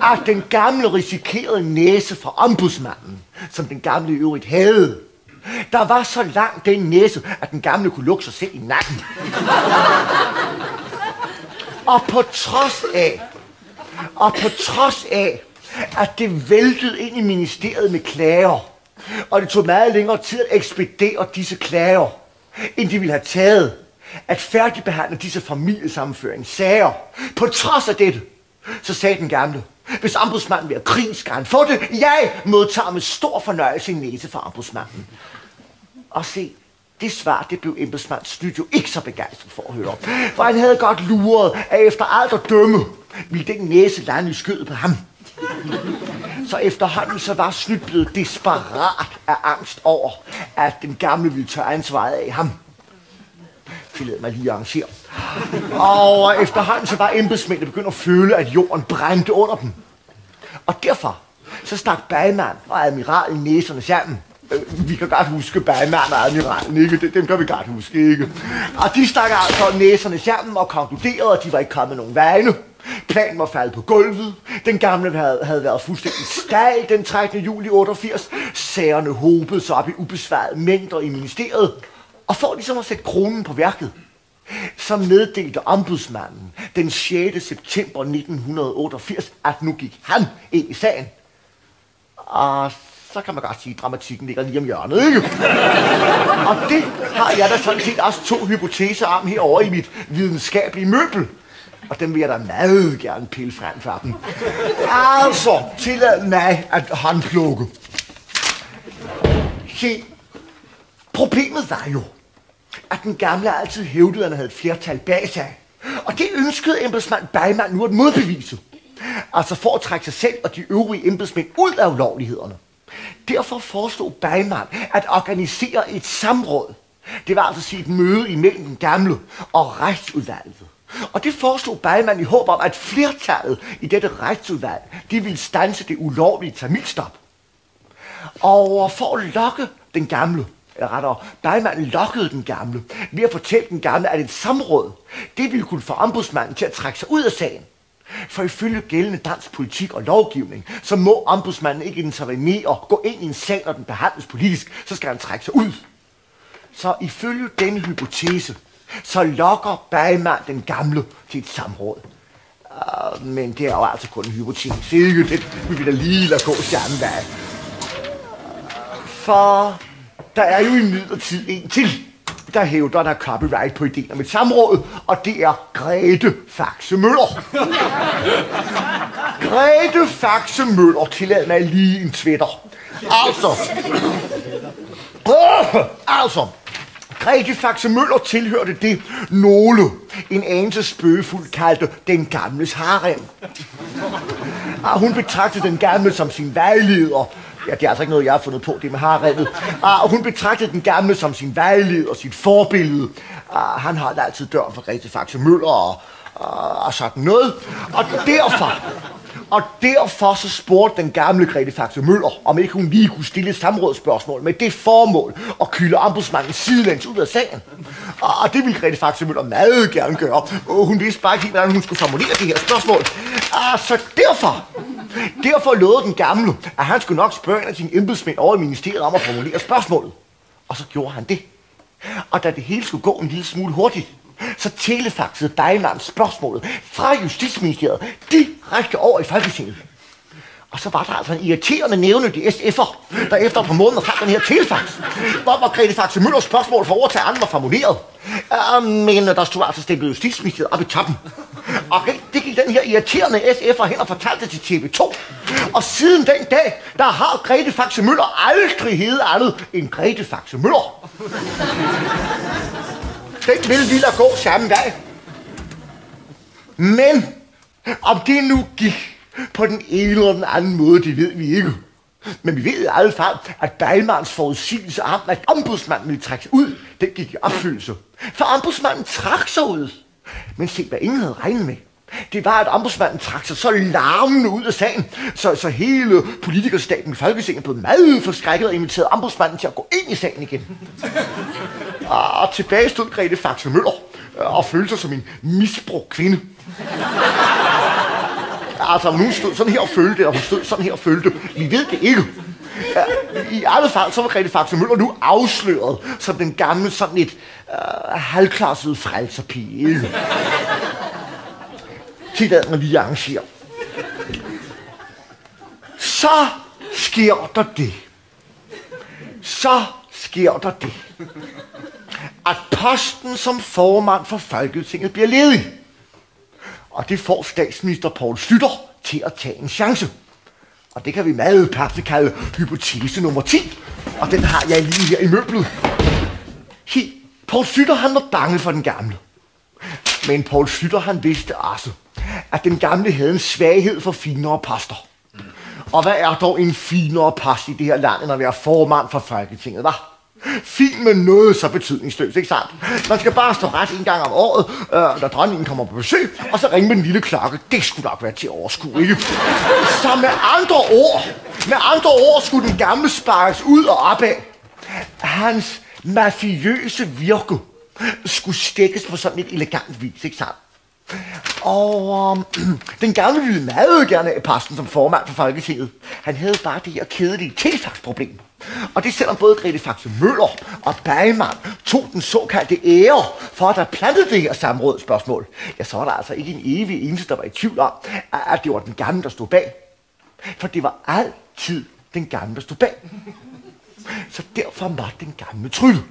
at den gamle risikerede næse fra ombudsmanden, som den gamle i øvrigt havde, der var så lang den næse, at den gamle kunne lukke sig selv i nakken. Og på trods af, og på trods af, at det væltede ind i ministeriet med klager. Og det tog meget længere tid at ekspedere disse klager, end de ville have taget at færdigbehandle disse familiesammenføringssager. På trods af dette, så sagde den gamle, hvis ombudsmanden vil have krig, skal han få det. Jeg modtager med stor fornøjelse en næse fra ombudsmanden. Og se, det svar, det blev embedsmand Snyt jo ikke så begejstret for at høre. For han havde godt luret, at efter alt at dømme, ville den næse lande i skødet på ham. Så efterhånden så var Snyt blevet desperat af angst over, at den gamle ville tage ansvaret af ham. Tillad mig lige at arrangere. Og øh, efterhånden så var embedsmændene begyndt at føle, at jorden brændte under dem. Og derfor så stak bagmand og admiralen næserne sammen. Øh, vi kan godt huske bagmand og admiralen, ikke? Dem, kan vi godt huske, ikke? Og de stak altså næserne sammen og konkluderede, at de var ikke kommet nogen vegne. Planen var faldet på gulvet. Den gamle havde, havde været fuldstændig stag den 13. juli 88. Sagerne hobede sig op i ubesvarede mængder i ministeriet. Og for ligesom at sætte kronen på værket, så meddelte ombudsmanden den 6. september 1988, at nu gik han ind i sagen. Og så kan man godt sige, at dramatikken ligger lige om hjørnet, ikke? Og det har jeg da sådan set også to hypoteser om herovre i mit videnskabelige møbel. Og dem vil jeg da meget gerne pille frem for dem. Altså, tillad mig at håndplukke. Se, problemet var jo, at den gamle altid hævdede, at han havde et flertal bag sig. Og det ønskede embedsmand Beimann nu at modbevise. Altså for at trække sig selv og de øvrige embedsmænd ud af ulovlighederne. Derfor foreslog Beimann at organisere et samråd. Det var altså sige et møde imellem den gamle og retsudvalget. Og det foreslog Beimann i håb om, at flertallet i dette retsudvalg, de ville stanse det ulovlige tamilstop. Og for at lokke den gamle, eller rettere, Beimann lokkede den gamle ved at fortælle den gamle, at et samråd, det ville kunne få ombudsmanden til at trække sig ud af sagen. For ifølge gældende dansk politik og lovgivning, så må ombudsmanden ikke intervenere og gå ind i en sag, når den behandles politisk, så skal han trække sig ud. Så ifølge denne hypotese, så lokker Beimann den gamle til et samråd. Uh, men det er jo altså kun en hypotese, ikke? Det vil vi da lige lade gå samme vej. Ah, for der er jo i midlertid en til, der hævder, der copyright på ideen om et samråd, og det er Grete Faxe Møller. Grete Faxe Møller, tillad mig lige en twitter. Altså, øh, altså, Grete Faxe Møller tilhørte det nogle, en anelse spøgefuld kaldte den gamles harem. Og hun betragtede den gamle som sin vejleder, Ja, det er altså ikke noget, jeg har fundet på, det med haremmet. Ah, og hun betragtede den gamle som sin vejleder og sit forbillede. Ah, han har altid døren for Grete Faxe Møller og, og, og sådan noget. Og derfor, og derfor så spurgte den gamle Grete Faxe Møller, om ikke hun lige kunne stille et samrådsspørgsmål med det formål at kylde ombudsmanden sidelæns ud af sagen. Og det ville Grete Faxe Møller meget gerne gøre. Og hun vidste bare ikke, hvordan hun skulle formulere det her spørgsmål. Ah, så derfor, derfor lovede den gamle, at han skulle nok spørge en af sine embedsmænd over i ministeriet om at formulere spørgsmålet. Og så gjorde han det. Og da det hele skulle gå en lille smule hurtigt, så telefaxede Beimann spørgsmålet fra Justitsministeriet direkte over i Folketinget. Og så var der altså en irriterende nævne de SF'er, der efter et par måneder fandt den her telefax, hvor, hvor Grete Faxe Møllers spørgsmål for over til var formuleret. Uh, men der stod altså stemplet Justitsministeriet op i toppen. Og det gik den her irriterende SF'er hen og fortalte det til TV2. Og siden den dag, der har Grete Faxe Møller aldrig heddet andet end Grete Faxe Møller. Den vil vi lade gå samme vej. Men om det nu gik på den ene eller den anden måde, det ved vi ikke. Men vi ved i alle fald, at Beimanns forudsigelse om, at ombudsmanden ville trække sig ud, den gik i opfyldelse. For ombudsmanden trak sig ud. Men se, hvad ingen havde regnet med. Det var, at ombudsmanden trak sig så larmende ud af sagen, så, så hele politikerstaten i Folketinget blev meget forskrækket og inviterede ombudsmanden til at gå ind i sagen igen. og tilbage stod Grete Faxe Møller øh, og følte sig som en misbrugt kvinde. Altså, hun stod sådan her og følte og hun stod sådan her og følte Vi ved det ikke. I alle fald, så var Grete Faxe Møller nu afsløret som den gamle, sådan et øh, halvklasset frelserpige. Tillad mig lige arrangere. Så sker der det. Så sker der det. At posten som formand for Folketinget bliver ledig. Og det får statsminister Poul Slytter til at tage en chance. Og det kan vi meget passende kalde hypotese nummer 10. Og den har jeg lige her i møblet. He, Poul Slytter han var bange for den gamle. Men Poul Slytter han vidste også, at den gamle havde en svaghed for finere poster. Og hvad er dog en finere post i det her land, end at være formand for Folketinget, var? Fin med noget så betydningsløst, ikke sandt? Man skal bare stå ret en gang om året, øh, når dronningen kommer på besøg, og så ringe med den lille klokke. Det skulle nok være til overskue, ikke? Så med andre ord, med andre ord skulle den gamle sparkes ud og opad. Hans mafiøse virke skulle stikkes på sådan et elegant vis, ikke sandt? Og um, den gamle ville meget gerne af posten som formand for Folketinget. Han havde bare det her kedelige tilsagsproblem. Og det selvom både Grete Faxe Møller og Bergman tog den såkaldte ære for at have plantet det her samrådsspørgsmål. ja, så var der altså ikke en evig eneste, der var i tvivl om, at det var den gamle, der stod bag. For det var altid den gamle, der stod bag. Så derfor måtte den gamle trylle.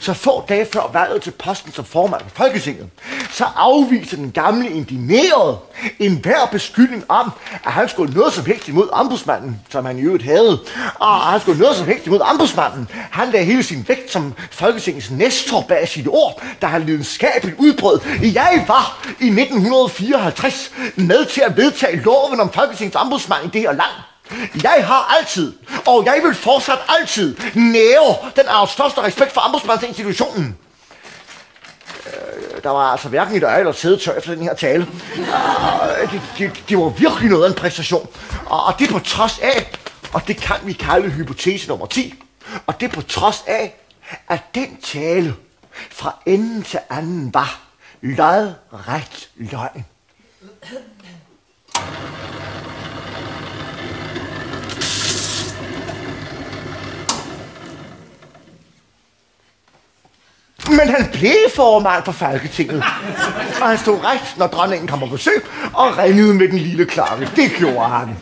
Så få dage før valget til posten som formand for Folketinget, så afviser den gamle indigneret en hver beskyldning om, at han skulle noget som helst imod ombudsmanden, som han i øvrigt havde. Og han skulle noget som helst imod ombudsmanden. Han lagde hele sin vægt som Folketingets næstor bag sit ord, da han lidenskabeligt udbrød. Jeg var i 1954 med til at vedtage loven om Folketingets ombudsmand i det her land. Jeg har altid, og jeg vil fortsat altid, nære den største respekt for ambudsmandsinstitutionen. Øh, der var altså hverken et øje eller sædetøj efter den her tale. Øh, det, det, det var virkelig noget af en præstation. Og, og det på trods af, og det kan vi kalde hypotese nummer 10, og det på trods af, at den tale fra ende til anden var lodret løgn. Men han blev formand for Folketinget. Og han stod ret, når dronningen kom på besøg, og ringede med den lille klokke. Det gjorde han.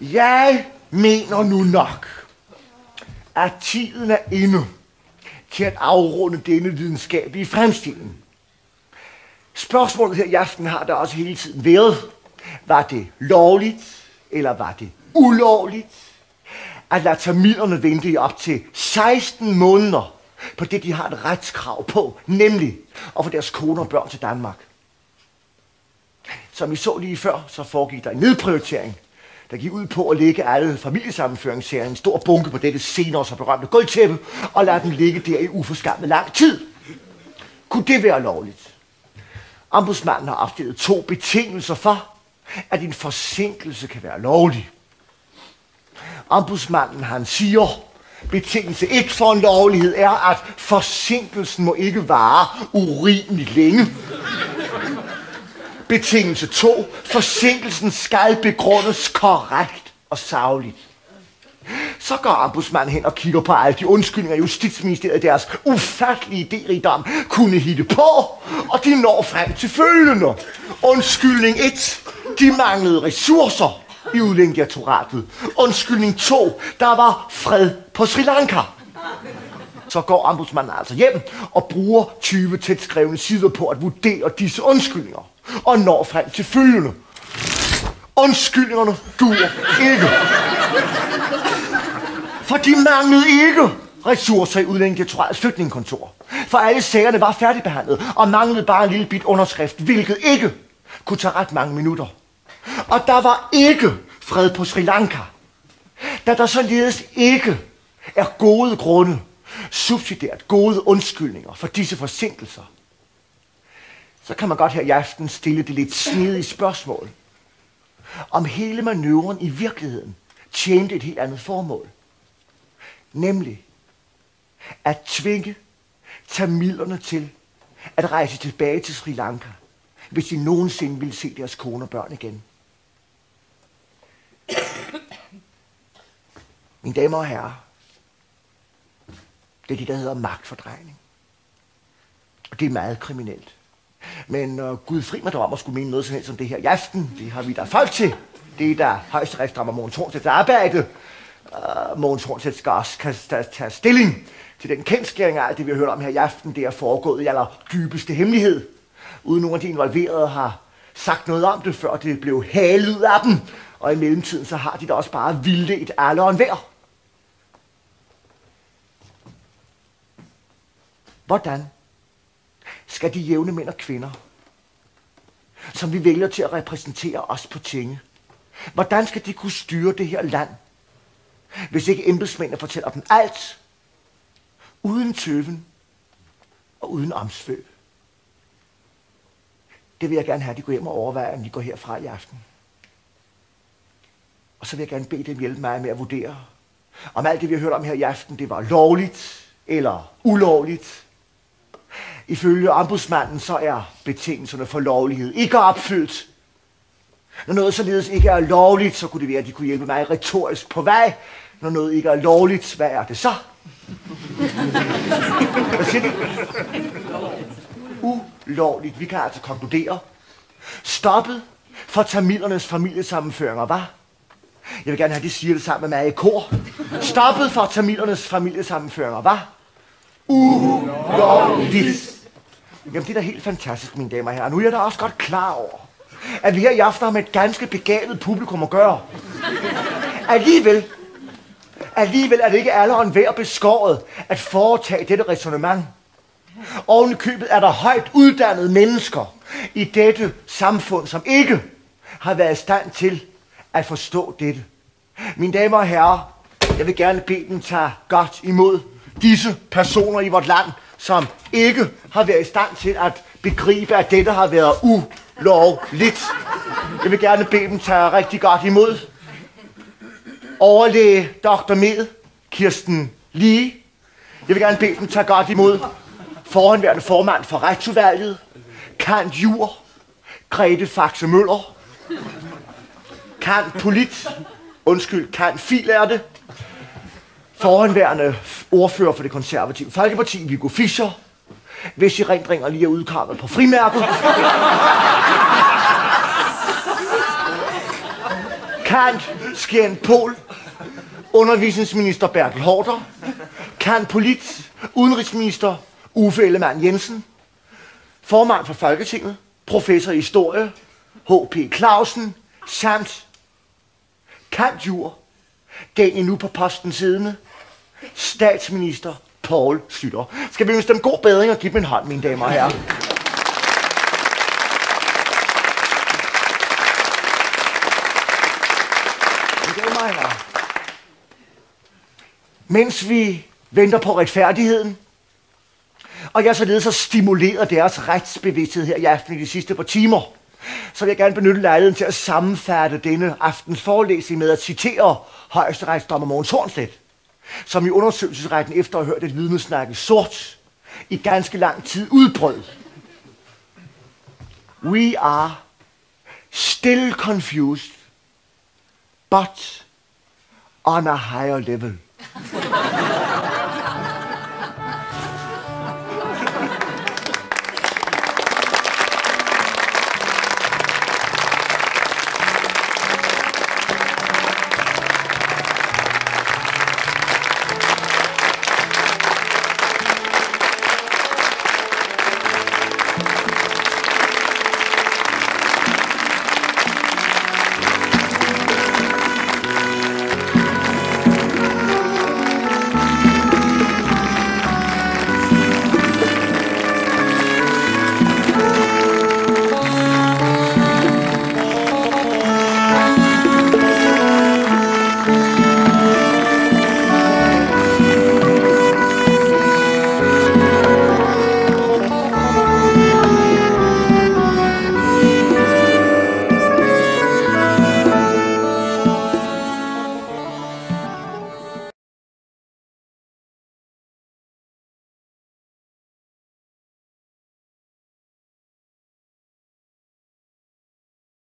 Jeg mener nu nok, at tiden er inde til at afrunde denne videnskabelige fremstilling. Spørgsmålet her i aften har der også hele tiden været, var det lovligt, eller var det ulovligt, at lade tamilerne vente i op til 16 måneder på det, de har et retskrav på, nemlig at få deres kone og børn til Danmark. Som I så lige før, så foregik der en nedprioritering, der gik ud på at lægge alle familiesammenføringsserier en stor bunke på dette senere så berømte gulvtæppe, og lade dem ligge der i uforskammet lang tid. Kunne det være lovligt? Ombudsmanden har opstillet to betingelser for, at en forsinkelse kan være lovlig. Ombudsmanden han siger, Betingelse 1 for en lovlighed er, at forsinkelsen må ikke vare urimeligt længe. Betingelse 2. Forsinkelsen skal begrundes korrekt og savligt. Så går ombudsmanden hen og kigger på alle de undskyldninger, Justitsministeriet deres ufattelige idérigdom kunne hitte på, og de når frem til følgende. Undskyldning 1. De manglede ressourcer i udlændingatoratet. Undskyldning 2. Der var fred på Sri Lanka. Så går ombudsmanden altså hjem og bruger 20 tætskrevne sider på at vurdere disse undskyldninger. Og når frem til følgende. Undskyldningerne duer ikke. For de manglede ikke ressourcer i udlændingetorets flygtningekontor. For alle sagerne var færdigbehandlet og manglede bare en lille bit underskrift, hvilket ikke kunne tage ret mange minutter. Og der var ikke fred på Sri Lanka. Da der således ikke er gode grunde, subsidiært gode undskyldninger for disse forsinkelser, så kan man godt her i aften stille det lidt snedige spørgsmål. Om hele manøvren i virkeligheden tjente et helt andet formål. Nemlig at tvinge tamilerne til at rejse tilbage til Sri Lanka, hvis de nogensinde ville se deres kone og børn igen. Mine damer og herrer, det er det, der hedder magtfordrejning. Og det er meget kriminelt. Men uh, Gud fri mig om at skulle mene noget som helst om det her i aften. Det har vi da folk til. Det er da højesteretsdommer Mogens Hornsets arbejde. Uh, Mogens Hornsets skal også kan tage, tage stilling til den kendskæring af alt det, vi har hørt om her i aften. Det er foregået i aller dybeste hemmelighed. Uden nogen af de involverede har sagt noget om det, før det blev halet af dem. Og i mellemtiden, så har de da også bare vildledt alle og enhver. Hvordan skal de jævne mænd og kvinder, som vi vælger til at repræsentere os på tinge, hvordan skal de kunne styre det her land, hvis ikke embedsmændene fortæller dem alt, uden tøven og uden omsvøb? Det vil jeg gerne have, at de går hjem og overvejer, om de går herfra i aften. Og så vil jeg gerne bede dem hjælpe mig med at vurdere, om alt det, vi har hørt om her i aften, det var lovligt eller ulovligt. Ifølge ombudsmanden, så er betingelserne for lovlighed ikke opfyldt. Når noget således ikke er lovligt, så kunne det være, at de kunne hjælpe mig retorisk på vej. Når noget ikke er lovligt, hvad er det så? Hvad siger de? Ulovligt. Vi kan altså konkludere. Stoppet for tamilernes familiesammenføringer, var? Jeg vil gerne have, at de siger det sammen med mig i kor. Stoppet for tamilernes familiesammenføringer, var? Ulovligt. Jamen, det er da helt fantastisk, mine damer og herrer. Nu er jeg da også godt klar over, at vi her i aften har med et ganske begavet publikum at gøre. Alligevel, alligevel er det ikke alle og enhver beskåret at foretage dette resonemang. Oven i købet er der højt uddannede mennesker i dette samfund, som ikke har været i stand til at forstå dette. Mine damer og herrer, jeg vil gerne bede dem tage godt imod disse personer i vort land, som ikke har været i stand til at begribe, at dette har været ulovligt. Jeg vil gerne bede dem tage rigtig godt imod. Overlæge Dr. Med, Kirsten Lige. Jeg vil gerne bede dem tage godt imod forhåndværende formand for retsudvalget, Kant Jur, Grete Faxe Møller, Kant Polit, undskyld, Kant Filærte, forhåndværende ordfører for det konservative Folkeparti, Viggo Fischer, hvis I rendringer lige er udkommet på frimærket. Kant Skjern Pol, undervisningsminister Bertel Hårder, Kant Polit, udenrigsminister Uffe Ellemann Jensen, formand for Folketinget, professor i historie, H.P. Clausen, samt Kant Jur, den endnu på posten siddende, statsminister Paul Slytter. Skal vi ønske dem god bedring og give dem en hånd, mine damer og herrer. Mine damer og herrer. Mens vi venter på retfærdigheden, og jeg således har stimuleret deres retsbevidsthed her i aften i de sidste par timer, så vil jeg gerne benytte lejligheden til at sammenfatte denne aftens forelæsning med at citere højesteretsdommer Mogens Hornslet, som i undersøgelsesretten efter at have hørt et vidnesnakke sort i ganske lang tid udbrød. We are still confused, but on a higher level.